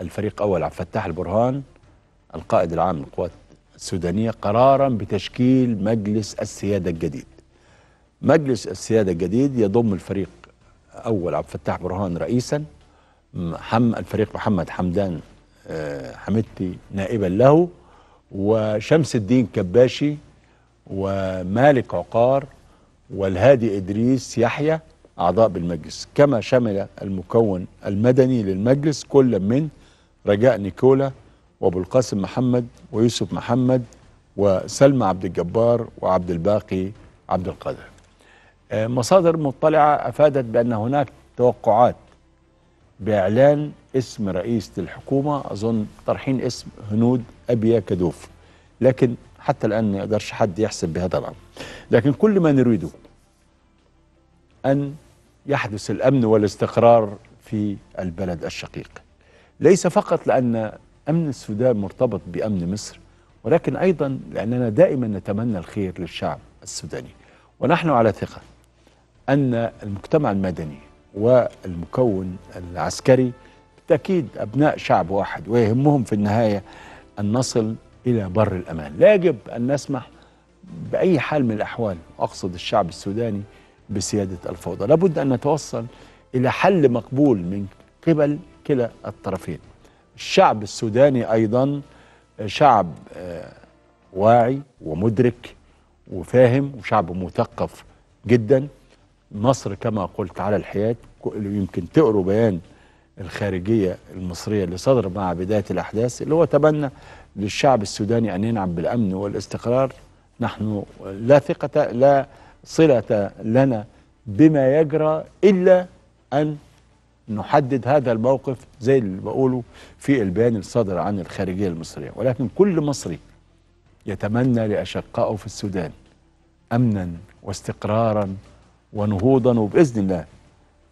الفريق أول عبد الفتاح البرهان القائد العام للقوات السودانية قرارا بتشكيل مجلس السيادة الجديد. مجلس السيادة الجديد يضم الفريق أول عبد الفتاح برهان رئيسا محمد الفريق محمد حمدان آه، حمدتي نائبا له وشمس الدين كباشي ومالك عقار والهادي إدريس يحيى أعضاء بالمجلس كما شمل المكون المدني للمجلس كل من رجاء نيكولا وابو القاسم محمد ويوسف محمد وسلمى عبد الجبار وعبد الباقي عبد القادر. آه، مصادر مطلعة أفادت بأن هناك توقعات بإعلان اسم رئيس للحكومة أظن طرحين اسم هنود أبيا كدوف لكن حتى الآن ما يقدرش حد يحسب بهذا الأمر. لكن كل ما نريده أن يحدث الأمن والاستقرار في البلد الشقيق. ليس فقط لأن أمن السودان مرتبط بأمن مصر ولكن أيضا لأننا دائما نتمنى الخير للشعب السوداني. ونحن على ثقة أن المجتمع المدني والمكون العسكري بالتأكيد أبناء شعب واحد ويهمهم في النهاية أن نصل إلى بر الأمان، لا يجب أن نسمح بأي حال من الأحوال اقصد الشعب السوداني بسيادة الفوضى، لابد أن نتوصل إلى حل مقبول من قبل كلا الطرفين. الشعب السوداني أيضا شعب آه، واعي ومدرك وفاهم وشعب مثقف جدا. مصر كما قلت على الحياد يمكن تقروا بيان الخارجية المصرية اللي صدر مع بداية الأحداث اللي هو تبنى للشعب السوداني أن ينعم بالأمن والاستقرار. نحن لا ثقة لا صلة لنا بما يجرى إلا أن نحدد هذا الموقف زي اللي بقوله في البيان الصادر عن الخارجية المصرية. ولكن كل مصري يتمنى لأشقائه في السودان امنا واستقرارا ونهوضا وبإذن الله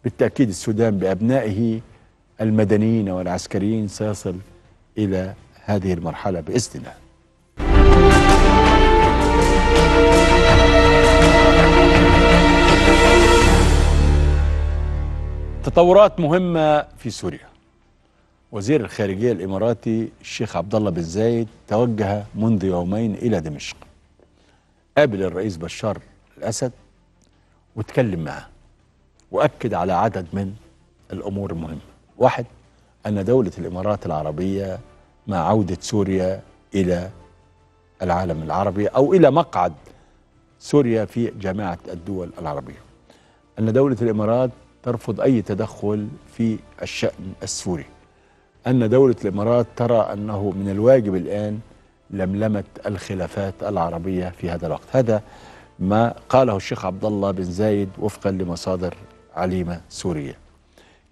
بالتأكيد السودان بأبنائه المدنيين والعسكريين سيصل إلى هذه المرحلة بإذن الله. تطورات مهمة في سوريا. وزير الخارجية الإماراتي الشيخ عبد الله بن زايد توجه منذ يومين إلى دمشق. قابل الرئيس بشار الأسد واتكلم معه وأكد على عدد من الأمور المهمة. واحد أن دولة الإمارات العربية مع عودة سوريا إلى العالم العربي أو إلى مقعد سوريا في جامعة الدول العربية. أن دولة الإمارات ترفض أي تدخل في الشأن السوري. أن دولة الإمارات ترى أنه من الواجب الآن لملمة الخلافات العربية في هذا الوقت. هذا ما قاله الشيخ عبد الله بن زايد وفقا لمصادر عليمة سورية.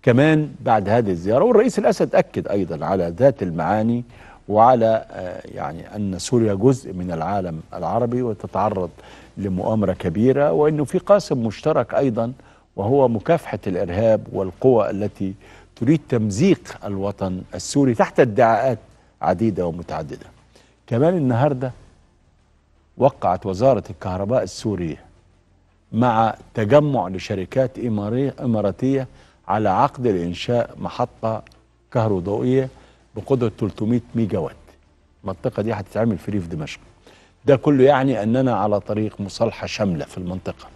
كمان بعد هذه الزيارة والرئيس الأسد أكد أيضا على ذات المعاني وعلى آه، يعني أن سوريا جزء من العالم العربي وتتعرض لمؤامرة كبيرة وإنه في قاسم مشترك أيضا وهو مكافحة الإرهاب والقوى التي تريد تمزيق الوطن السوري تحت ادعاءات عديدة ومتعددة. كمان النهارده وقعت وزارة الكهرباء السورية مع تجمع لشركات إماراتية على عقد لإنشاء محطة كهروضوئية بقدرة 300 ميجا وات المنطقة دي هتتعمل في ريف دمشق. ده كله يعني أننا على طريق مصالحة شاملة في المنطقة.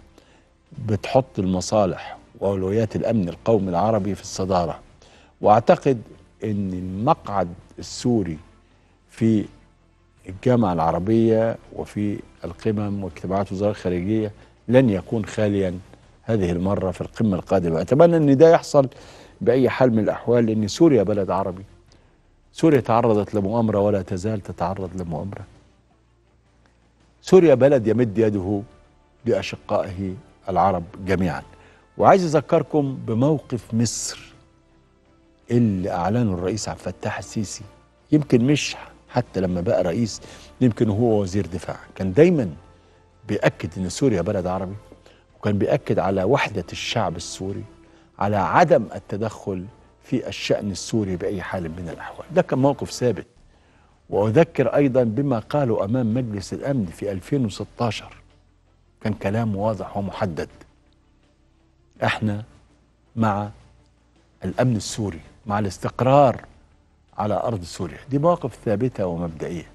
بتحط المصالح وأولويات الأمن القومي العربي في الصدارة. وأعتقد أن المقعد السوري في الجامعة العربية وفي القمم واجتماعات وزارة الخارجية لن يكون خاليا هذه المرة في القمة القادمة. أتمنى أن ده يحصل بأي حال من الأحوال لأن سوريا بلد عربي. سوريا تعرضت لمؤامرة ولا تزال تتعرض لمؤامرة. سوريا بلد يمد يده لأشقائه العرب جميعا. وعايز أذكركم بموقف مصر اللي أعلنه الرئيس عبد الفتاح السيسي. يمكن مش حتى لما بقى رئيس يمكن هو وزير دفاع. كان دايما بيأكد إن سوريا بلد عربي وكان بيأكد على وحدة الشعب السوري على عدم التدخل في الشأن السوري بأي حال من الأحوال. ده كان موقف ثابت. وأذكر أيضا بما قالوا أمام مجلس الأمن في 2016 كان كلام واضح ومحدد. إحنا مع الأمن السوري مع الاستقرار على أرض سوريا. دي مواقف ثابتة ومبدئية.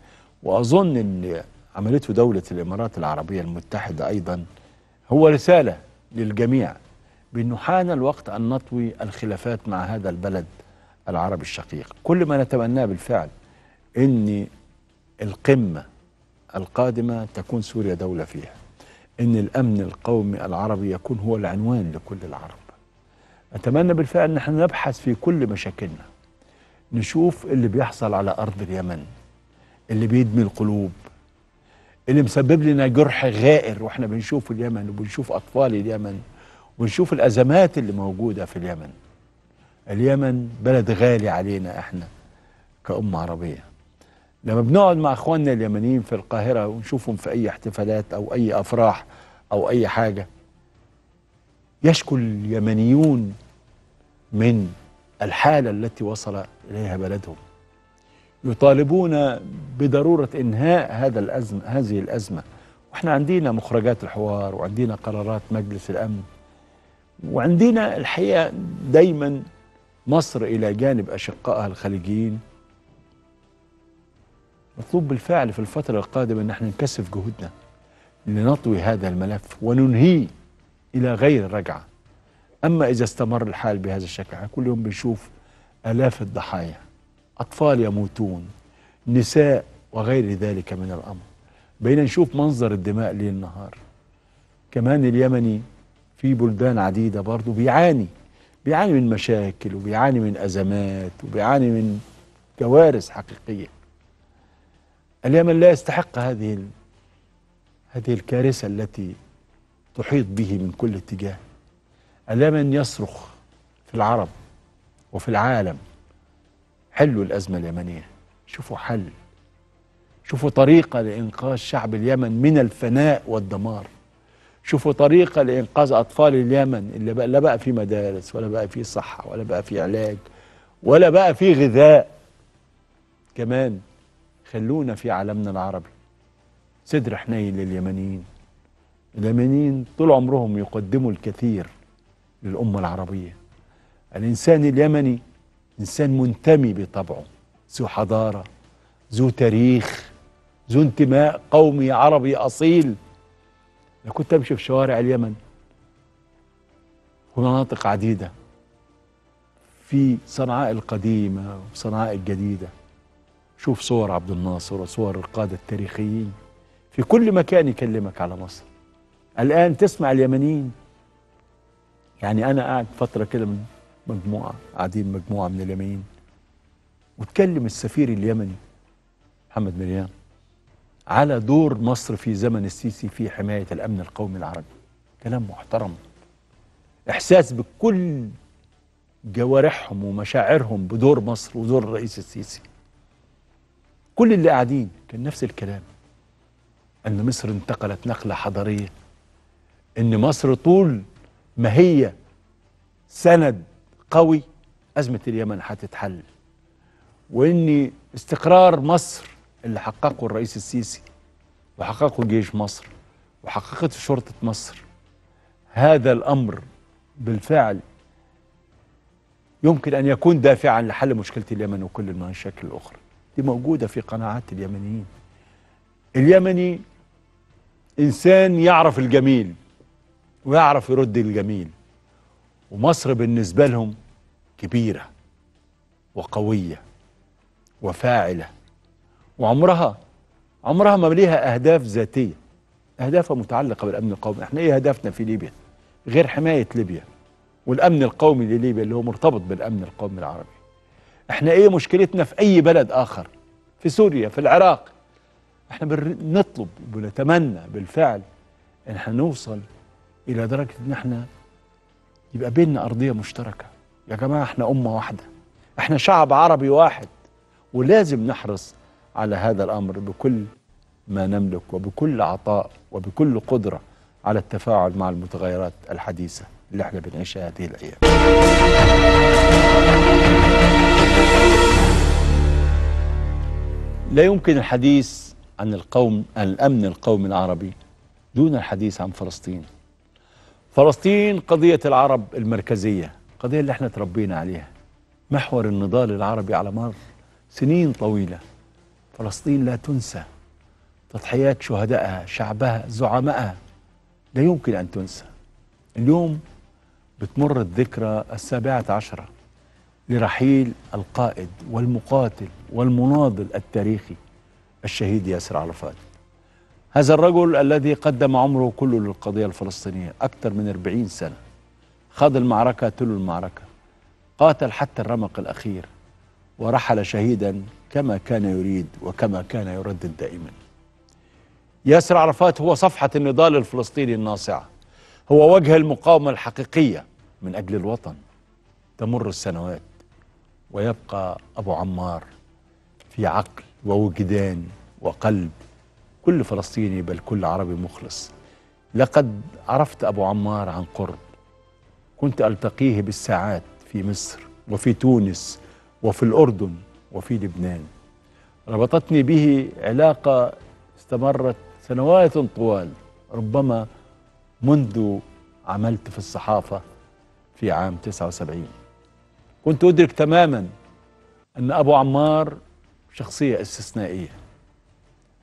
وأظن أن عملته دولة الإمارات العربية المتحدة أيضا هو رسالة للجميع بأنه حان الوقت أن نطوي الخلافات مع هذا البلد العربي الشقيق. كل ما نتمناه بالفعل أن القمة القادمة تكون سوريا دولة فيها. أن الأمن القومي العربي يكون هو العنوان لكل العرب. أتمنى بالفعل أن إحنا نبحث في كل مشاكلنا. نشوف اللي بيحصل على أرض اليمن اللي بيدمي القلوب اللي مسبب لنا جرح غائر وإحنا بنشوف اليمن وبنشوف أطفال اليمن ونشوف الأزمات اللي موجودة في اليمن. اليمن بلد غالي علينا إحنا كأمة عربية. لما بنقعد مع أخواننا اليمنيين في القاهرة ونشوفهم في أي احتفالات أو أي أفراح أو أي حاجة يشكو اليمنيون من الحالة التي وصل إليها بلدهم. يطالبون بضرورة إنهاء هذا الأزمة هذه الأزمة. وإحنا عندنا مخرجات الحوار وعندنا قرارات مجلس الأمن. وعندنا الحقيقة دايما مصر إلى جانب أشقائها الخليجيين. مطلوب بالفعل في الفترة القادمة أن إحنا نكثف جهودنا لنطوي هذا الملف وننهيه إلى غير رجعة. أما إذا استمر الحال بهذا الشكل إحنا كل يوم بنشوف آلاف الضحايا أطفال يموتون نساء وغير ذلك من الأمر. بقينا نشوف منظر الدماء ليل نهار. كمان اليمني في بلدان عديدة برضه بيعاني بيعاني من مشاكل وبيعاني من أزمات وبيعاني من كوارث حقيقية. اليمن لا يستحق هذه. هذه الكارثة التي تحيط به من كل اتجاه. اليمن يصرخ في العرب وفي العالم حلوا الأزمة اليمنية. شوفوا حل. شوفوا طريقة لإنقاذ شعب اليمن من الفناء والدمار. شوفوا طريقة لإنقاذ أطفال اليمن اللي بقى لا بقى في مدارس ولا بقى في صحة ولا بقى في علاج ولا بقى في غذاء. كمان خلونا في عالمنا العربي. صدر حنين لليمنيين. اليمنيين طول عمرهم يقدموا الكثير للأمة العربية. الإنسان اليمني إنسان منتمي بطبعه. ذو حضارة ذو تاريخ ذو انتماء قومي عربي أصيل. لو كنت أمشي في شوارع اليمن. ومناطق عديدة في صنعاء القديمة وصنعاء الجديدة. شوف صور عبد الناصر وصور القادة التاريخيين. في كل مكان يكلمك على مصر. الآن تسمع اليمنيين. يعني أنا قاعد فترة كده من مجموعة قاعدين مجموعة من اليمنيين. وتكلم السفير اليمني محمد مريان على دور مصر في زمن السيسي في حماية الأمن القومي العربي. كلام محترم. إحساس بكل جوارحهم ومشاعرهم بدور مصر ودور الرئيس السيسي. كل اللي قاعدين كان نفس الكلام أن مصر انتقلت نقلة حضارية أن مصر طول ما هي سند قوي أزمة اليمن هتتحل وأن استقرار مصر اللي حققه الرئيس السيسي وحققه جيش مصر وحققته شرطة مصر هذا الأمر بالفعل يمكن أن يكون دافعا لحل مشكلة اليمن وكل المشاكل الأخرى. دي موجودة في قناعات اليمنيين. اليمني إنسان يعرف الجميل ويعرف يرد الجميل ومصر بالنسبة لهم كبيرة وقوية وفاعلة وعمرها عمرها ما ليها أهداف ذاتية أهدافها متعلقة بالأمن القومي. إحنا إيه هدفنا في ليبيا؟ غير حماية ليبيا والأمن القومي لليبيا اللي هو مرتبط بالأمن القومي العربي. إحنا إيه مشكلتنا في أي بلد آخر؟ في سوريا في العراق. إحنا بنطلب وبنتمنى بالفعل إن إحنا نوصل إلى درجة إن إحنا يبقى بيننا أرضية مشتركة. يا جماعة إحنا أمة واحدة. إحنا شعب عربي واحد. ولازم نحرص على هذا الأمر بكل ما نملك وبكل عطاء وبكل قدرة على التفاعل مع المتغيرات الحديثة اللي إحنا بنعيشها هذه الأيام. لا يمكن الحديث عن القوم عن الأمن القومي العربي دون الحديث عن فلسطين. فلسطين قضية العرب المركزية، القضية اللي إحنا تربينا عليها. محور النضال العربي على مر سنين طويلة. فلسطين لا تنسى. تضحيات شهدائها، شعبها، زعمائها لا يمكن أن تنسى. اليوم بتمر الذكرى السابعة عشرة لرحيل القائد والمقاتل والمناضل التاريخي الشهيد ياسر عرفات. هذا الرجل الذي قدم عمره كله للقضية الفلسطينية أكثر من 40 سنة خاض المعركة تلو المعركة قاتل حتى الرمق الأخير ورحل شهيدا كما كان يريد وكما كان يردد دائما. ياسر عرفات هو صفحة النضال الفلسطيني الناصعة. هو وجه المقاومة الحقيقية من أجل الوطن. تمر السنوات. ويبقى أبو عمار في عقل ووجدان وقلب كل فلسطيني بل كل عربي مخلص. لقد عرفت أبو عمار عن قرب. كنت ألتقيه بالساعات في مصر وفي تونس وفي الأردن وفي لبنان. ربطتني به علاقة استمرت سنوات طوال. ربما منذ عملت في الصحافة في عام 79 كنت أدرك تماما أن أبو عمار شخصية استثنائية.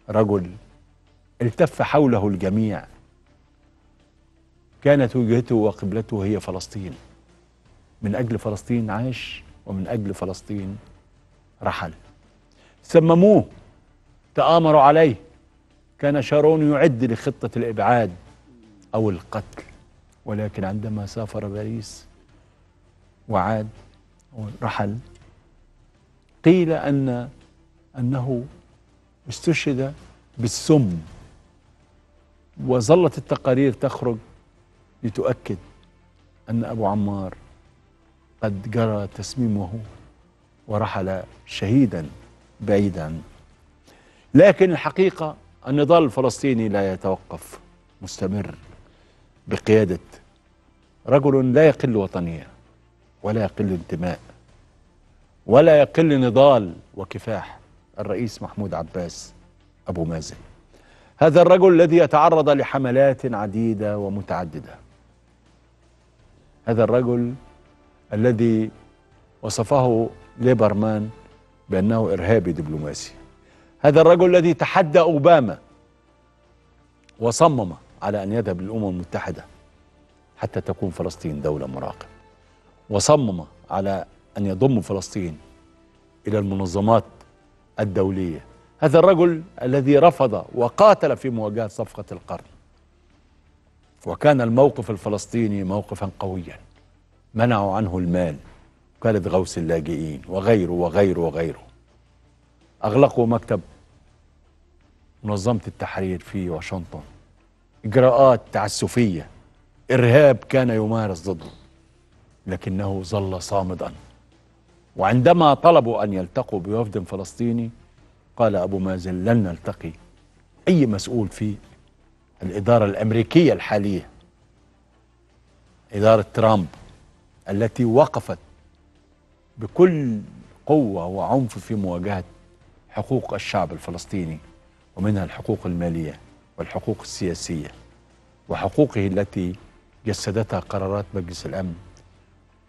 رجل التف حوله الجميع. كانت وجهته وقبلته هي فلسطين. من أجل فلسطين عاش ومن أجل فلسطين رحل. سمموه تآمروا عليه. كان شارون يعد لخطة الإبعاد أو القتل. ولكن عندما سافر باريس وعاد ورحل قيل أن أنه استشهد بالسم. وظلت التقارير تخرج لتؤكد أن أبو عمار قد جرى تسميمه ورحل شهيدا بعيدا. لكن الحقيقة النضال الفلسطيني لا يتوقف مستمر بقيادة رجل لا يقل وطنية. ولا يقل انتماء ولا يقل نضال وكفاح الرئيس محمود عباس أبو مازن. هذا الرجل الذي يتعرض لحملات عديدة ومتعددة. هذا الرجل الذي وصفه ليبرمان بأنه إرهابي دبلوماسي. هذا الرجل الذي تحدى أوباما وصمم على أن يذهب للأمم المتحدة حتى تكون فلسطين دولة مراقب وصمم على أن يضم فلسطين إلى المنظمات الدولية. هذا الرجل الذي رفض وقاتل في مواجهة صفقة القرن. وكان الموقف الفلسطيني موقفا قويا. منعوا عنه المال. كانت غوث اللاجئين. وغيره وغيره وغيره. أغلقوا مكتب منظمة التحرير في واشنطن. إجراءات تعسفية. إرهاب كان يمارس ضده. لكنه ظل صامدا. وعندما طلبوا أن يلتقوا بوفد فلسطيني قال أبو مازن لن نلتقي. أي مسؤول في الإدارة الأمريكية الحالية؟ إدارة ترامب التي وقفت بكل قوة وعنف في مواجهة حقوق الشعب الفلسطيني ومنها الحقوق المالية والحقوق السياسية وحقوقه التي جسدتها قرارات مجلس الأمن.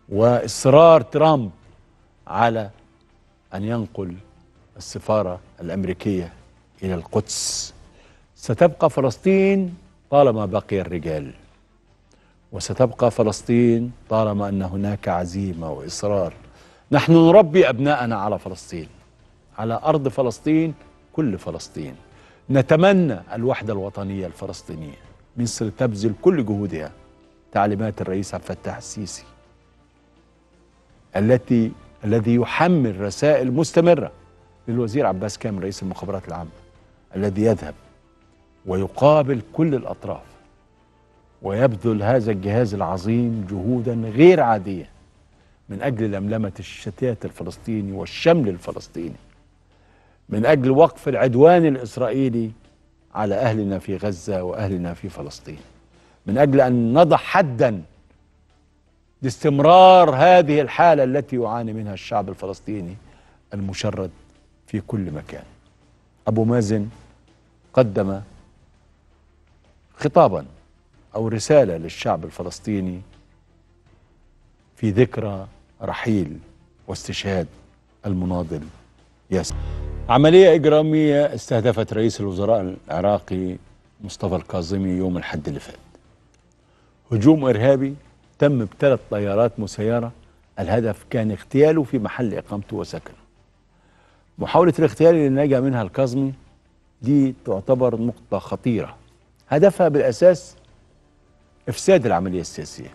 وإصرار ترامب على أن ينقل السفارة الأمريكية إلى القدس. ستبقى فلسطين طالما بقي الرجال وستبقى فلسطين طالما أن هناك عزيمة وإصرار. نحن نربي أبناءنا على فلسطين على أرض فلسطين كل فلسطين. نتمنى الوحدة الوطنية الفلسطينية مصر تبذل كل جهودها. تعليمات الرئيس عبد الفتاح السيسي. التي الذي يحمل رسائل مستمرة للوزير عباس كامل رئيس المخابرات العامة الذي يذهب ويقابل كل الأطراف ويبذل هذا الجهاز العظيم جهودا غير عادية من أجل لملمة الشتات الفلسطيني والشمل الفلسطيني من أجل وقف العدوان الإسرائيلي على أهلنا في غزة وأهلنا في فلسطين من أجل أن نضع حدا لاستمرار هذه الحالة التي يعاني منها الشعب الفلسطيني المشرد في كل مكان. أبو مازن قدم خطابا أو رسالة للشعب الفلسطيني في ذكرى رحيل واستشهاد المناضل ياسر. عملية إجرامية استهدفت رئيس الوزراء العراقي مصطفى الكاظمي يوم الحد اللي فات. هجوم إرهابي تم بثلاث طيارات مسيرة. الهدف كان اغتياله في محل إقامته وسكنه. محاولة الاغتيال اللي نجا منها الكاظمي دي تعتبر نقطة خطيرة. هدفها بالأساس إفساد العملية السياسية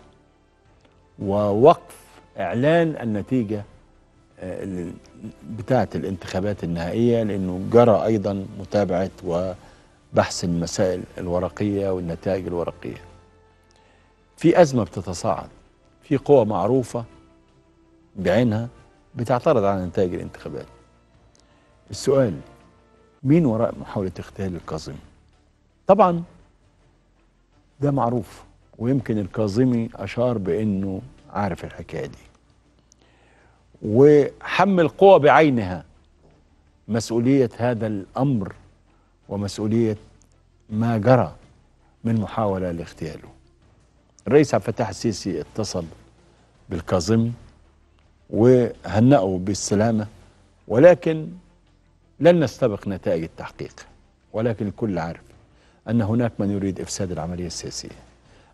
ووقف إعلان النتيجة آه، بتاعة الانتخابات النهائية لأنه جرى أيضا متابعة وبحث المسائل الورقية والنتائج الورقية. في أزمة بتتصاعد في قوى معروفة بعينها بتعترض على نتائج الانتخابات. السؤال مين وراء محاولة اغتيال الكاظمي؟ طبعا ده معروف ويمكن الكاظمي أشار بأنه عارف الحكاية دي. وحمل قوى بعينها مسؤولية هذا الأمر ومسؤولية ما جرى من محاولة لاغتياله. الرئيس عبد الفتاح السيسي اتصل بالكاظمي وهنأه بالسلامة ولكن لن نستبق نتائج التحقيق. ولكن الكل عارف أن هناك من يريد إفساد العملية السياسية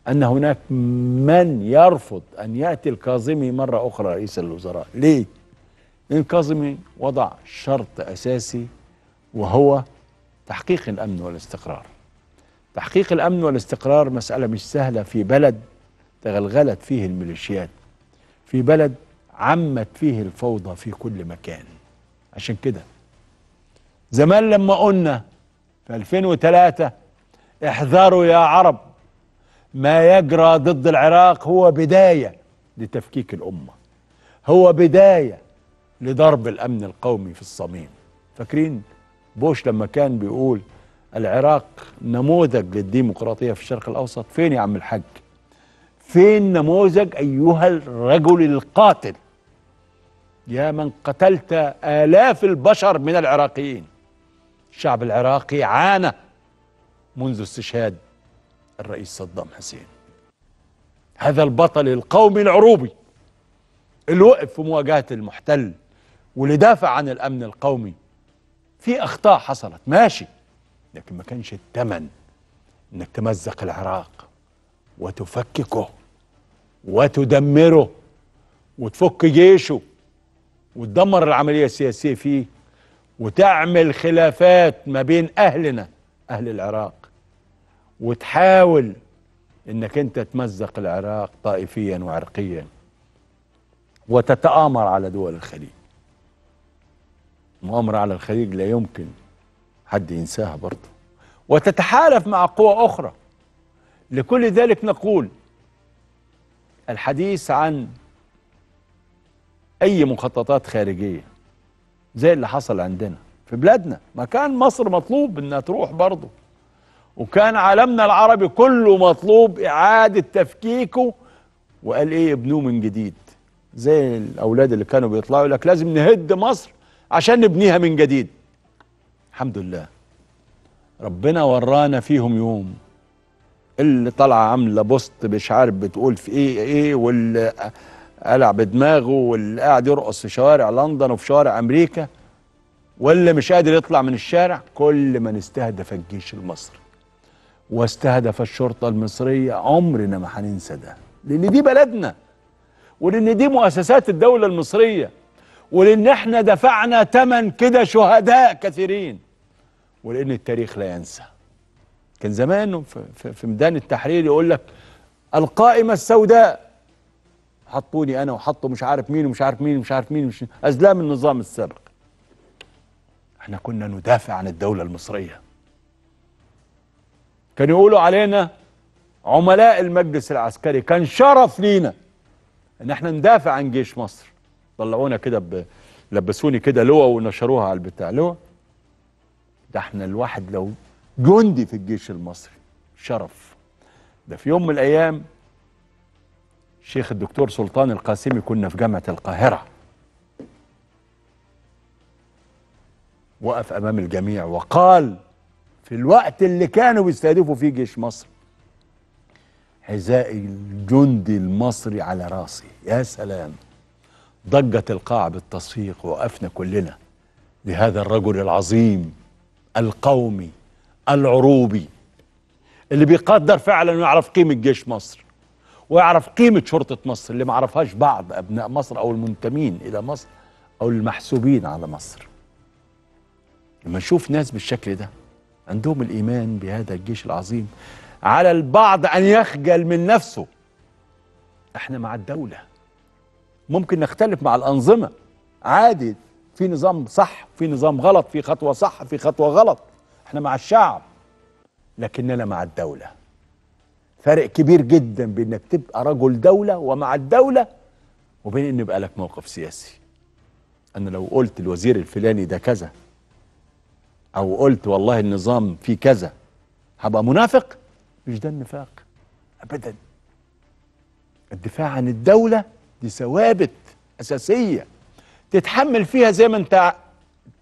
أن هناك من يرفض أن يأتي الكاظمي مرة أخرى رئيس الوزراء. ليه؟ لأن الكاظمي وضع شرط أساسي وهو تحقيق الأمن والاستقرار. تحقيق الأمن والاستقرار مسألة مش سهلة. في بلد تغلغلت فيه الميليشيات في بلد عمت فيه الفوضى في كل مكان. عشان كده زمان لما قلنا في 2003 احذروا يا عرب ما يجرى ضد العراق هو بداية لتفكيك الأمة هو بداية لضرب الأمن القومي في الصميم. فاكرين بوش لما كان بيقول العراق نموذج للديمقراطية في الشرق الأوسط. فين يا عم الحاج؟ فين نموذج أيها الرجل القاتل؟ يا من قتلت آلاف البشر من العراقيين. الشعب العراقي عانى منذ استشهاد الرئيس صدام حسين. هذا البطل القومي العروبي اللي وقف في مواجهة المحتل واللي دافع عن الأمن القومي في أخطاء حصلت. ماشي. لكن ما كانش الثمن إنك تمزق العراق وتفككه وتدمره وتفك جيشه وتدمر العملية السياسية فيه وتعمل خلافات ما بين أهلنا أهل العراق وتحاول إنك أنت تمزق العراق طائفيا وعرقيا وتتآمر على دول الخليج. مؤامرة على الخليج لا يمكن حد ينساها برضه. وتتحالف مع قوى أخرى. لكل ذلك نقول الحديث عن أي مخططات خارجية زي اللي حصل عندنا في بلادنا. ما كان مصر مطلوب إنها تروح برضه. وكان عالمنا العربي كله مطلوب إعادة تفكيكه. وقال إيه ابنوه من جديد؟ زي الأولاد اللي كانوا بيطلعوا لك لازم نهد مصر عشان نبنيها من جديد. الحمد لله. ربنا ورانا فيهم يوم. اللي طالعة عاملة بوست مش عارف بتقول في إيه إيه واللي قلع بدماغه واللي قاعد يرقص في شوارع لندن وفي شوارع أمريكا واللي مش قادر يطلع من الشارع كل من استهدف الجيش المصري. واستهدف الشرطة المصرية عمرنا ما هننسى ده. لأن دي بلدنا. ولأن دي مؤسسات الدولة المصرية. ولأن إحنا دفعنا ثمن كده شهداء كثيرين. ولأن التاريخ لا ينسى. كان زمان في, ميدان التحرير يقول لك القائمة السوداء حطوني أنا وحطوا مش عارف مين ومش عارف مين ومش عارف مين مش أزلام النظام السابق. إحنا كنا ندافع عن الدولة المصرية. كانوا يقولوا علينا عملاء المجلس العسكري كان شرف لينا إن إحنا ندافع عن جيش مصر. طلعونا كده. لبسوني كده لواء ونشروها على البتاع. لواء ده إحنا الواحد لو جندي في الجيش المصري شرف. ده في يوم من الأيام الشيخ الدكتور سلطان القاسمي كنا في جامعة القاهرة. وقف أمام الجميع وقال في الوقت اللي كانوا بيستهدفوا فيه جيش مصر حذاء الجندي المصري على راسي يا سلام! ضجت القاعة بالتصفيق وقفنا كلنا لهذا الرجل العظيم القومي العروبي اللي بيقدر فعلا ويعرف قيمة جيش مصر ويعرف قيمة شرطة مصر اللي ما عرفهاش بعض أبناء مصر أو المنتمين إلى مصر أو المحسوبين على مصر. لما نشوف ناس بالشكل ده عندهم الإيمان بهذا الجيش العظيم على البعض أن يخجل من نفسه. إحنا مع الدولة. ممكن نختلف مع الأنظمة. عادي. في نظام صح في نظام غلط في خطوة صح في خطوة غلط. إحنا مع الشعب لكننا مع الدولة. فرق كبير جدا بين إنك تبقى رجل دولة ومع الدولة وبين إن يبقى لك موقف سياسي. أنا لو قلت الوزير الفلاني ده كذا أو قلت والله النظام فيه كذا هبقى منافق؟ مش ده النفاق. ابدا. الدفاع عن الدولة دي ثوابت أساسية. تتحمل فيها زي ما انت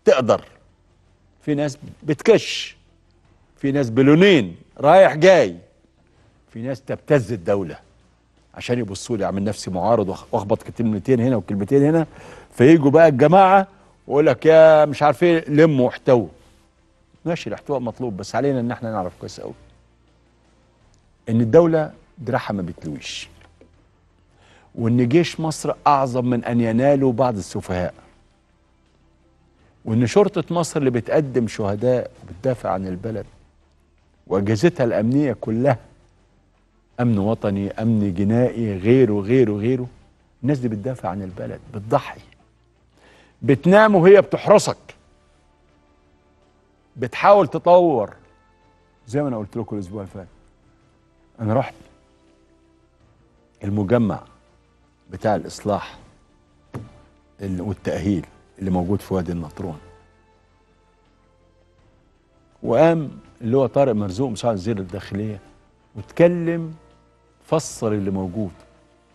تقدر. في ناس بتكش في ناس بلونين رايح جاي في ناس تبتز الدولة عشان يبصوا لي اعمل نفسي معارض واخبط كلمتين هنا وكلمتين هنا فيجوا بقى الجماعة ويقول لك يا مش عارف إيه لموا واحتووا. ماشي الاحتواء مطلوب بس علينا إن إحنا نعرف كويس قوي إن الدولة دراعها ما بتلويش. وإن جيش مصر أعظم من أن يناله بعض السفهاء. وإن شرطة مصر اللي بتقدم شهداء وبتدافع عن البلد وأجهزتها الأمنية كلها أمن وطني أمن جنائي غيره غيره غيره الناس دي بتدافع عن البلد بتضحي. بتنام وهي بتحرسك. بتحاول تطور. زي ما أنا قلت لكم الأسبوع اللي فات. أنا رحت المجمع. بتاع الإصلاح ال- والتأهيل اللي موجود في وادي النطرون. وقام اللي هو طارق مرزوق مساعد وزير الداخلية واتكلم فسر اللي موجود.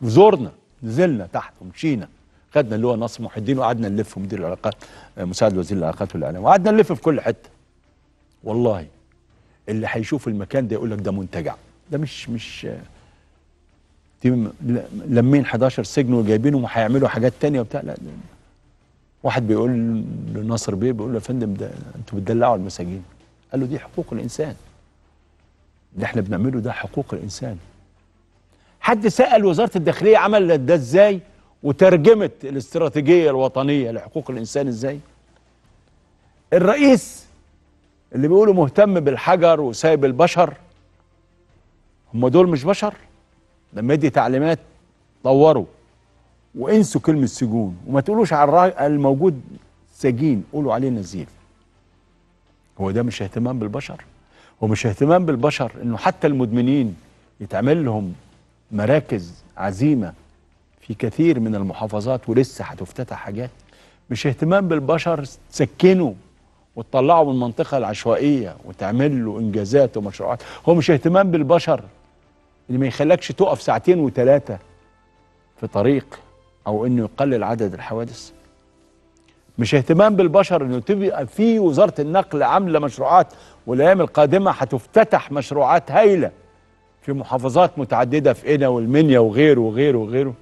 وزورنا نزلنا تحت ومشينا. خدنا اللي هو ناصر محي الدين وقعدنا نلف مدير العلاقات مساعد وزير العلاقات والإعلام. وقعدنا نلف في كل حتة. والله اللي هيشوف المكان ده يقول لك ده منتجع. ده مش مش لمين 11 سجن وجايبينهم وهيعملوا حاجات تانية وبتاع؟ لا. واحد بيقول لناصر بيه بيقول له يا فندم ده أنتوا بتدلعوا المساجين. قال له دي حقوق الإنسان. اللي إحنا بنعمله ده حقوق الإنسان. حد سأل وزارة الداخلية عملت ده إزاي؟ وترجمت الاستراتيجية الوطنية لحقوق الإنسان إزاي؟ الرئيس اللي بيقولوا مهتم بالحجر وسايب البشر هم دول مش بشر؟ لما يدي تعليمات طوروا وانسوا كلمة سجون وما تقولوش على الموجود سجين قولوا عليه نزيل هو ده مش اهتمام بالبشر؟ هو مش اهتمام بالبشر إنه حتى المدمنين يتعمل لهم مراكز عزيمة في كثير من المحافظات ولسه هتفتتح حاجات؟ مش اهتمام بالبشر تسكنه وتطلعه من المنطقة العشوائية وتعمل له إنجازات ومشروعات. هو مش اهتمام بالبشر. اللي ما يخلكش تقف ساعتين وثلاثة في طريق أو إنه يقلل عدد الحوادث. مش اهتمام بالبشر إنه تبقى في وزارة النقل عاملة مشروعات والأيام القادمة هتفتتح مشروعات هايلة في محافظات متعددة في قنا والمنيا وغيره وغيره وغيره.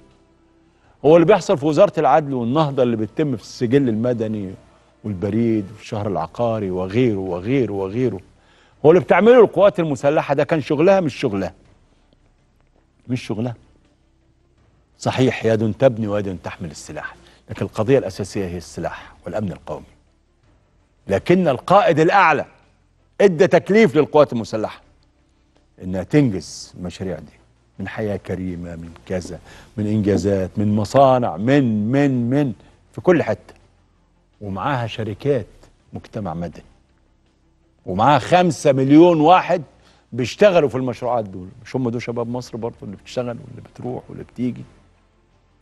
هو اللي بيحصل في وزارة العدل والنهضة اللي بتتم في السجل المدني والبريد والشهر العقاري وغيره وغيره وغيره. هو اللي بتعمله القوات المسلحة ده كان شغلها مش شغلها. مش شغلها. صحيح يد تبني ويد تحمل السلاح لكن القضية الأساسية هي السلاح والأمن القومي. لكن القائد الأعلى إدى تكليف للقوات المسلحة إنها تنجز المشاريع دي من حياة كريمة من كذا من إنجازات من مصانع من من من في كل حتة. ومعاها شركات مجتمع مدني. ومعاها خمسة مليون واحد بيشتغلوا في المشروعات دول. مش هم دول شباب مصر برضه اللي بتشتغل واللي بتروح واللي بتيجي؟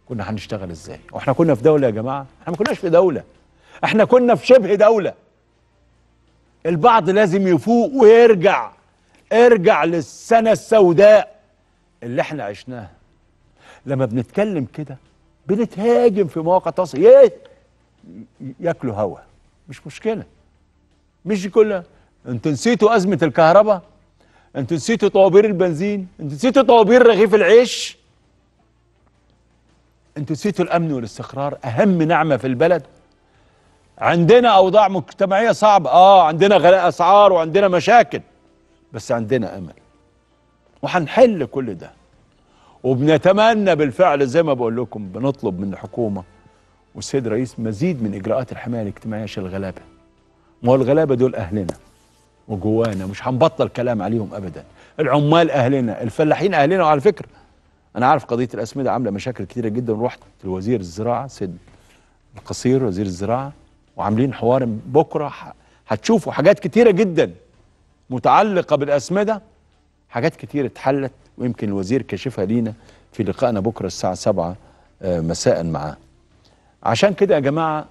كنا هنشتغل إزاي؟ وإحنا كنا في دولة يا جماعة. إحنا ما كناش في دولة. إحنا كنا في شبه دولة. البعض لازم يفوق ويرجع. ارجع للسنة السوداء اللي إحنا عشناها. لما بنتكلم كده بنتهاجم في مواقع التواصل. يه- ياكلوا هوا. مش مشكلة. مش كلها أنتوا نسيتوا أزمة الكهرباء؟ أنتوا نسيتوا طوابير البنزين؟ أنتوا نسيتوا طوابير رغيف العيش؟ أنتوا نسيتوا الأمن والاستقرار؟ أهم نعمة في البلد؟ عندنا أوضاع مجتمعية صعبة. آه عندنا غلاء أسعار وعندنا مشاكل بس عندنا أمل. وهنحل كل ده. وبنتمنى بالفعل زي ما بقول لكم بنطلب من الحكومة والسيد رئيس مزيد من إجراءات الحماية الاجتماعية عشان الغلابة. ما هو الغلابة دول أهلنا. وجوانا مش هنبطل كلام عليهم ابدا. العمال أهلنا الفلاحين أهلنا وعلى فكرة. أنا عارف قضية الأسمدة عاملة مشاكل كتيرة جدا. رحت لوزير الزراعة سيد القصير وزير الزراعة وعاملين حوار بكرة. هتشوفوا حاجات كتيرة جدا متعلقة بالأسمدة. حاجات كتير اتحلت ويمكن الوزير كشفها لينا في لقائنا بكرة الساعة 7 آه، مساء معاه. عشان كده يا جماعة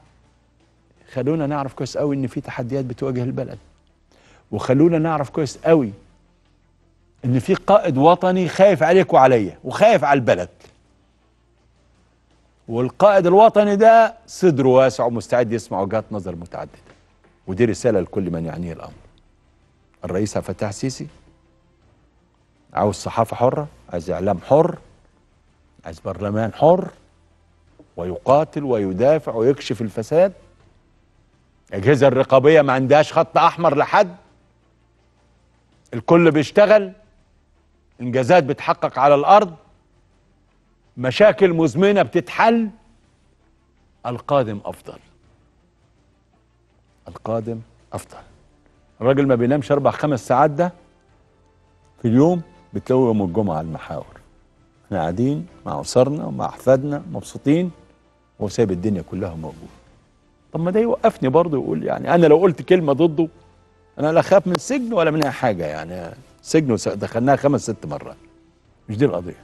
خلونا نعرف كويس قوي إن في تحديات بتواجه البلد. وخلونا نعرف كويس قوي إن في قائد وطني خايف عليك وعليا وخايف على البلد. والقائد الوطني ده صدره واسع ومستعد يسمع وجهات نظر متعددة. ودي رسالة لكل من يعنيه الأمر. الرئيس عبد الفتاح السيسي عاوز صحافة حرة عايز إعلام حر عايز برلمان حر ويقاتل ويدافع ويكشف الفساد. الاجهزه الرقابية ما عندهاش خط أحمر لحد. الكل بيشتغل إنجازات بتحقق على الأرض مشاكل مزمنة بتتحل القادم أفضل. القادم أفضل. الراجل ما بينامش أربع خمس ساعات ده في اليوم بتلاقوا يوم الجمعة على المحاور. إحنا قاعدين مع أسرنا ومع أحفادنا مبسوطين وهو سايب الدنيا كلها موجود طب ما ده يوقفني برضه يقول يعني أنا لو قلت كلمة ضده أنا لا أخاف من السجن ولا من اي حاجة يعني. سجن دخلناها خمس ست مرات. مش دي القضية.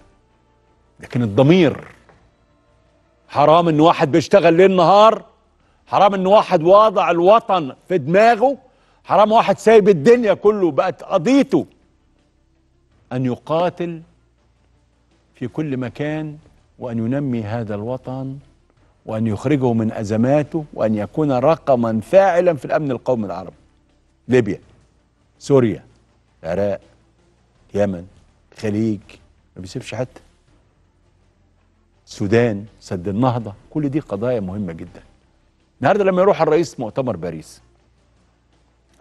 لكن الضمير. حرام إن واحد بيشتغل ليل نهار. حرام إن واحد واضع الوطن في دماغه. حرام واحد سايب الدنيا كله. بقت قضيته أن يقاتل في كل مكان وأن ينمي هذا الوطن وأن يخرجه من أزماته وأن يكون رقما فاعلا في الأمن القومي العربي. ليبيا سوريا العراق اليمن الخليج ما بيسيبش حتة السودان سد النهضة. كل دي قضايا مهمة جدا. النهارده لما يروح الرئيس مؤتمر باريس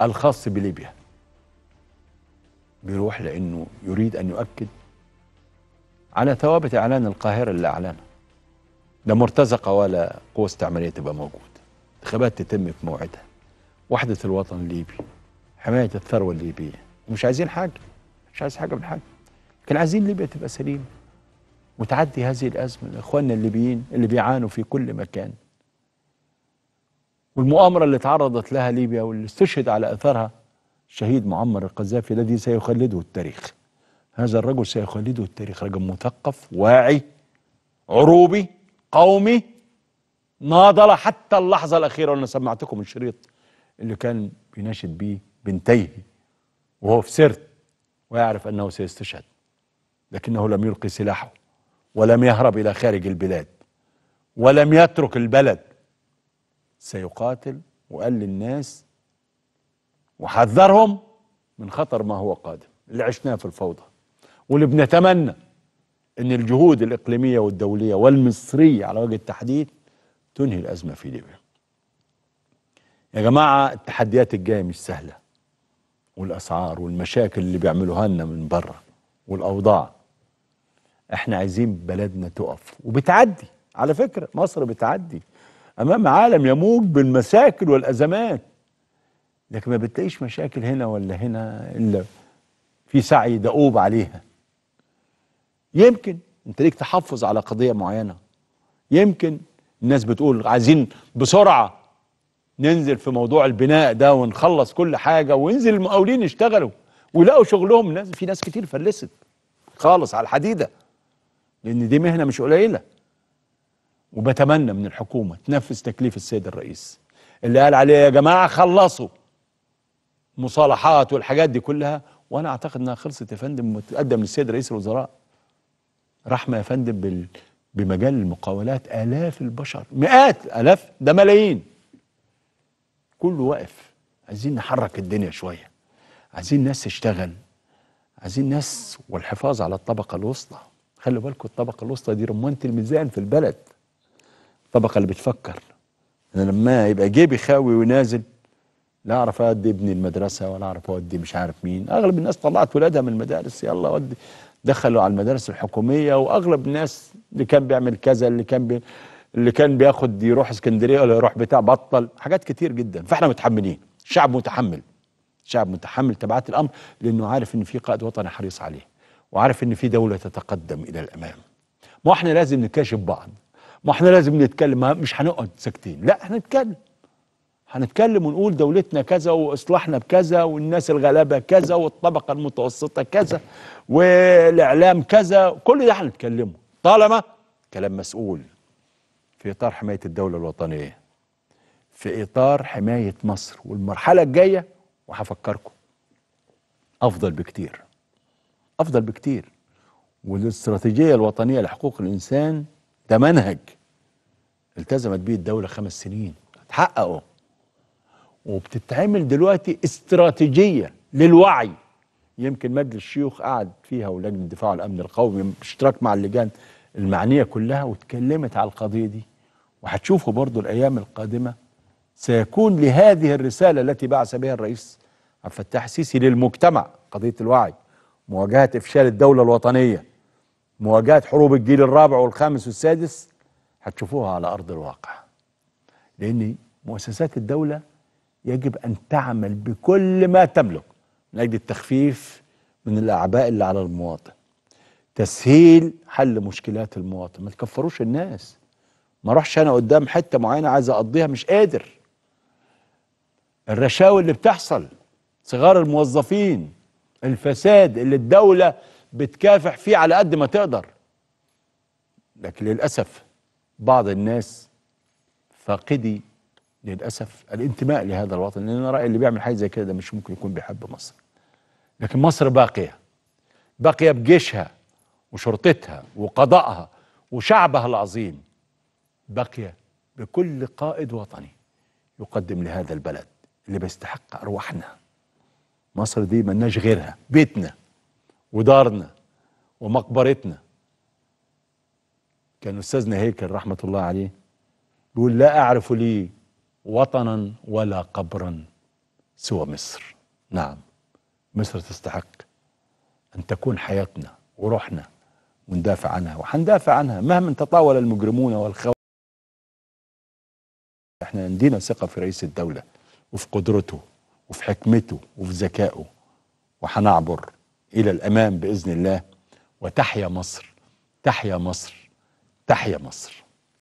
الخاص بليبيا بيروح لأنه يريد أن يؤكد على ثوابت إعلان القاهرة اللي اعلنها لا مرتزقة ولا قوة استعمارية تبقى موجوده انتخابات تتم في موعدها. وحدة الوطن الليبي حماية الثروة الليبيه ومش عايزين حاجة مش عايز حاجة من حاجة. لكن عايزين ليبيا تبقى سليمة. وتعدي هذه الأزمة إخواننا الليبيين اللي بيعانوا في كل مكان. والمؤامرة اللي تعرضت لها ليبيا واللي استشهد على أثرها الشهيد معمر القذافي الذي سيخلده التاريخ. هذا الرجل سيخلده التاريخ. رجل مثقف واعي عروبي قومي. ناضل حتى اللحظة الأخيرة وأنا سمعتكم الشريط اللي كان بيناشد بيه بنتيه وهو في سرت ويعرف أنه سيستشهد لكنه لم يلقي سلاحه ولم يهرب إلى خارج البلاد ولم يترك البلد. سيقاتل وقال للناس وحذرهم من خطر ما هو قادم اللي عشناه في الفوضى. واللي بنتمنى إن الجهود الإقليمية والدولية والمصرية على وجه التحديد تنهي الأزمة في ليبيا. يا جماعة التحديات الجاية مش سهلة. والأسعار والمشاكل اللي بيعملوها لنا من بره والأوضاع. إحنا عايزين بلدنا تقف. وبتعدي. على فكرة مصر بتعدي. أمام عالم يموج بالمشاكل والأزمات. لكن ما بتلاقيش مشاكل هنا ولا هنا إلا في سعي دؤوب عليها. يمكن أنت ليك تحفظ على قضية معينة. يمكن الناس بتقول عايزين بسرعة ننزل في موضوع البناء ده ونخلص كل حاجة وينزل المقاولين يشتغلوا ويلاقوا شغلهم. ناس في ناس كتير فلست خالص على الحديدة لأن دي مهنة مش قليلة. وبتمنى من الحكومة تنفذ تكليف السيد الرئيس اللي قال عليه يا جماعة خلصوا مصالحات والحاجات دي كلها. وأنا أعتقد إنها خلصت يا فندم وتقدم للسيد رئيس الوزراء رحمة يا فندم بال بمجال المقاولات. آلاف البشر مئات آلاف ده ملايين. كله واقف. عايزين نحرك الدنيا شوية. عايزين ناس تشتغل. عايزين ناس والحفاظ على الطبقة الوسطى. خلوا بالكم الطبقة الوسطى دي رمانه الميزان في البلد. الطبقة اللي بتفكر. أنا لما يبقى جيبي خاوي ونازل لا أعرف أودي ابني المدرسة ولا أعرف أودي مش عارف مين. أغلب الناس طلعت ولادها من المدارس. يلا ودي. دخلوا على المدارس الحكومية وأغلب الناس اللي كان بيعمل كذا اللي كان بي اللي كان بياخد يروح اسكندرية ولا يروح بتاع بطل. حاجات كتير جدا. فإحنا متحملين. الشعب متحمل. الشعب متحمل تبعات الامر لأنه عارف إن في قائد وطني حريص عليه وعارف إن في دولة تتقدم إلى الأمام. ما إحنا لازم نكاشف بعض. ما إحنا لازم نتكلم. مش هنقعد ساكتين. لا هنتكلم. هنتكلم ونقول دولتنا كذا وإصلاحنا بكذا والناس الغلابة كذا والطبقة المتوسطة كذا والإعلام كذا. كل ده هنتكلمه. طالما كلام مسؤول. في إطار حماية الدولة الوطنية في إطار حماية مصر والمرحلة الجاية وهفكركم. أفضل بكتير أفضل بكتير. والاستراتيجية الوطنية لحقوق الإنسان ده منهج التزمت بيه الدولة خمس سنين اتحققوا وبتتعمل دلوقتي استراتيجية للوعي. يمكن مجلس الشيوخ قعد فيها ولجنة الدفاع والامن القومي باشتراك مع اللجان المعنية كلها واتكلمت على القضية دي. وهتشوفوا برضو الأيام القادمة سيكون لهذه الرسالة التي بعث بها الرئيس عبد الفتاح السيسي للمجتمع قضية الوعي مواجهة إفشال الدولة الوطنية مواجهة حروب الجيل الرابع والخامس والسادس هتشوفوها على أرض الواقع. لأن مؤسسات الدولة يجب أن تعمل بكل ما تملك من أجل التخفيف من الأعباء اللي على المواطن. تسهيل حل مشكلات المواطن. ما تكفروش الناس. ما اروحش أنا قدام حتة معينة عايز اقضيها مش قادر. الرشاوي اللي بتحصل صغار الموظفين الفساد اللي الدولة بتكافح فيه على قد ما تقدر. لكن للأسف بعض الناس فاقدي للأسف الانتماء لهذا الوطن لأن أنا رأيي اللي بيعمل حاجة زي كده ده مش ممكن يكون بيحب مصر. لكن مصر باقية باقية بجيشها وشرطتها وقضائها وشعبها العظيم. باقيه بكل قائد وطني يقدم لهذا البلد اللي بيستحق أرواحنا. مصر دي ملناش غيرها بيتنا ودارنا ومقبرتنا. كان أستاذنا هيكل رحمة الله عليه بيقول لا أعرف لي وطنا ولا قبرا سوى مصر. نعم مصر تستحق أن تكون حياتنا وروحنا وندافع عنها وحندافع عنها مهما تطاول المجرمون والخوارج. إحنا عندنا ثقة في رئيس الدولة وفي قدرته وفي حكمته وفي ذكائه. وحنعبر إلى الأمام بإذن الله. وتحيا مصر تحيا مصر تحيا مصر.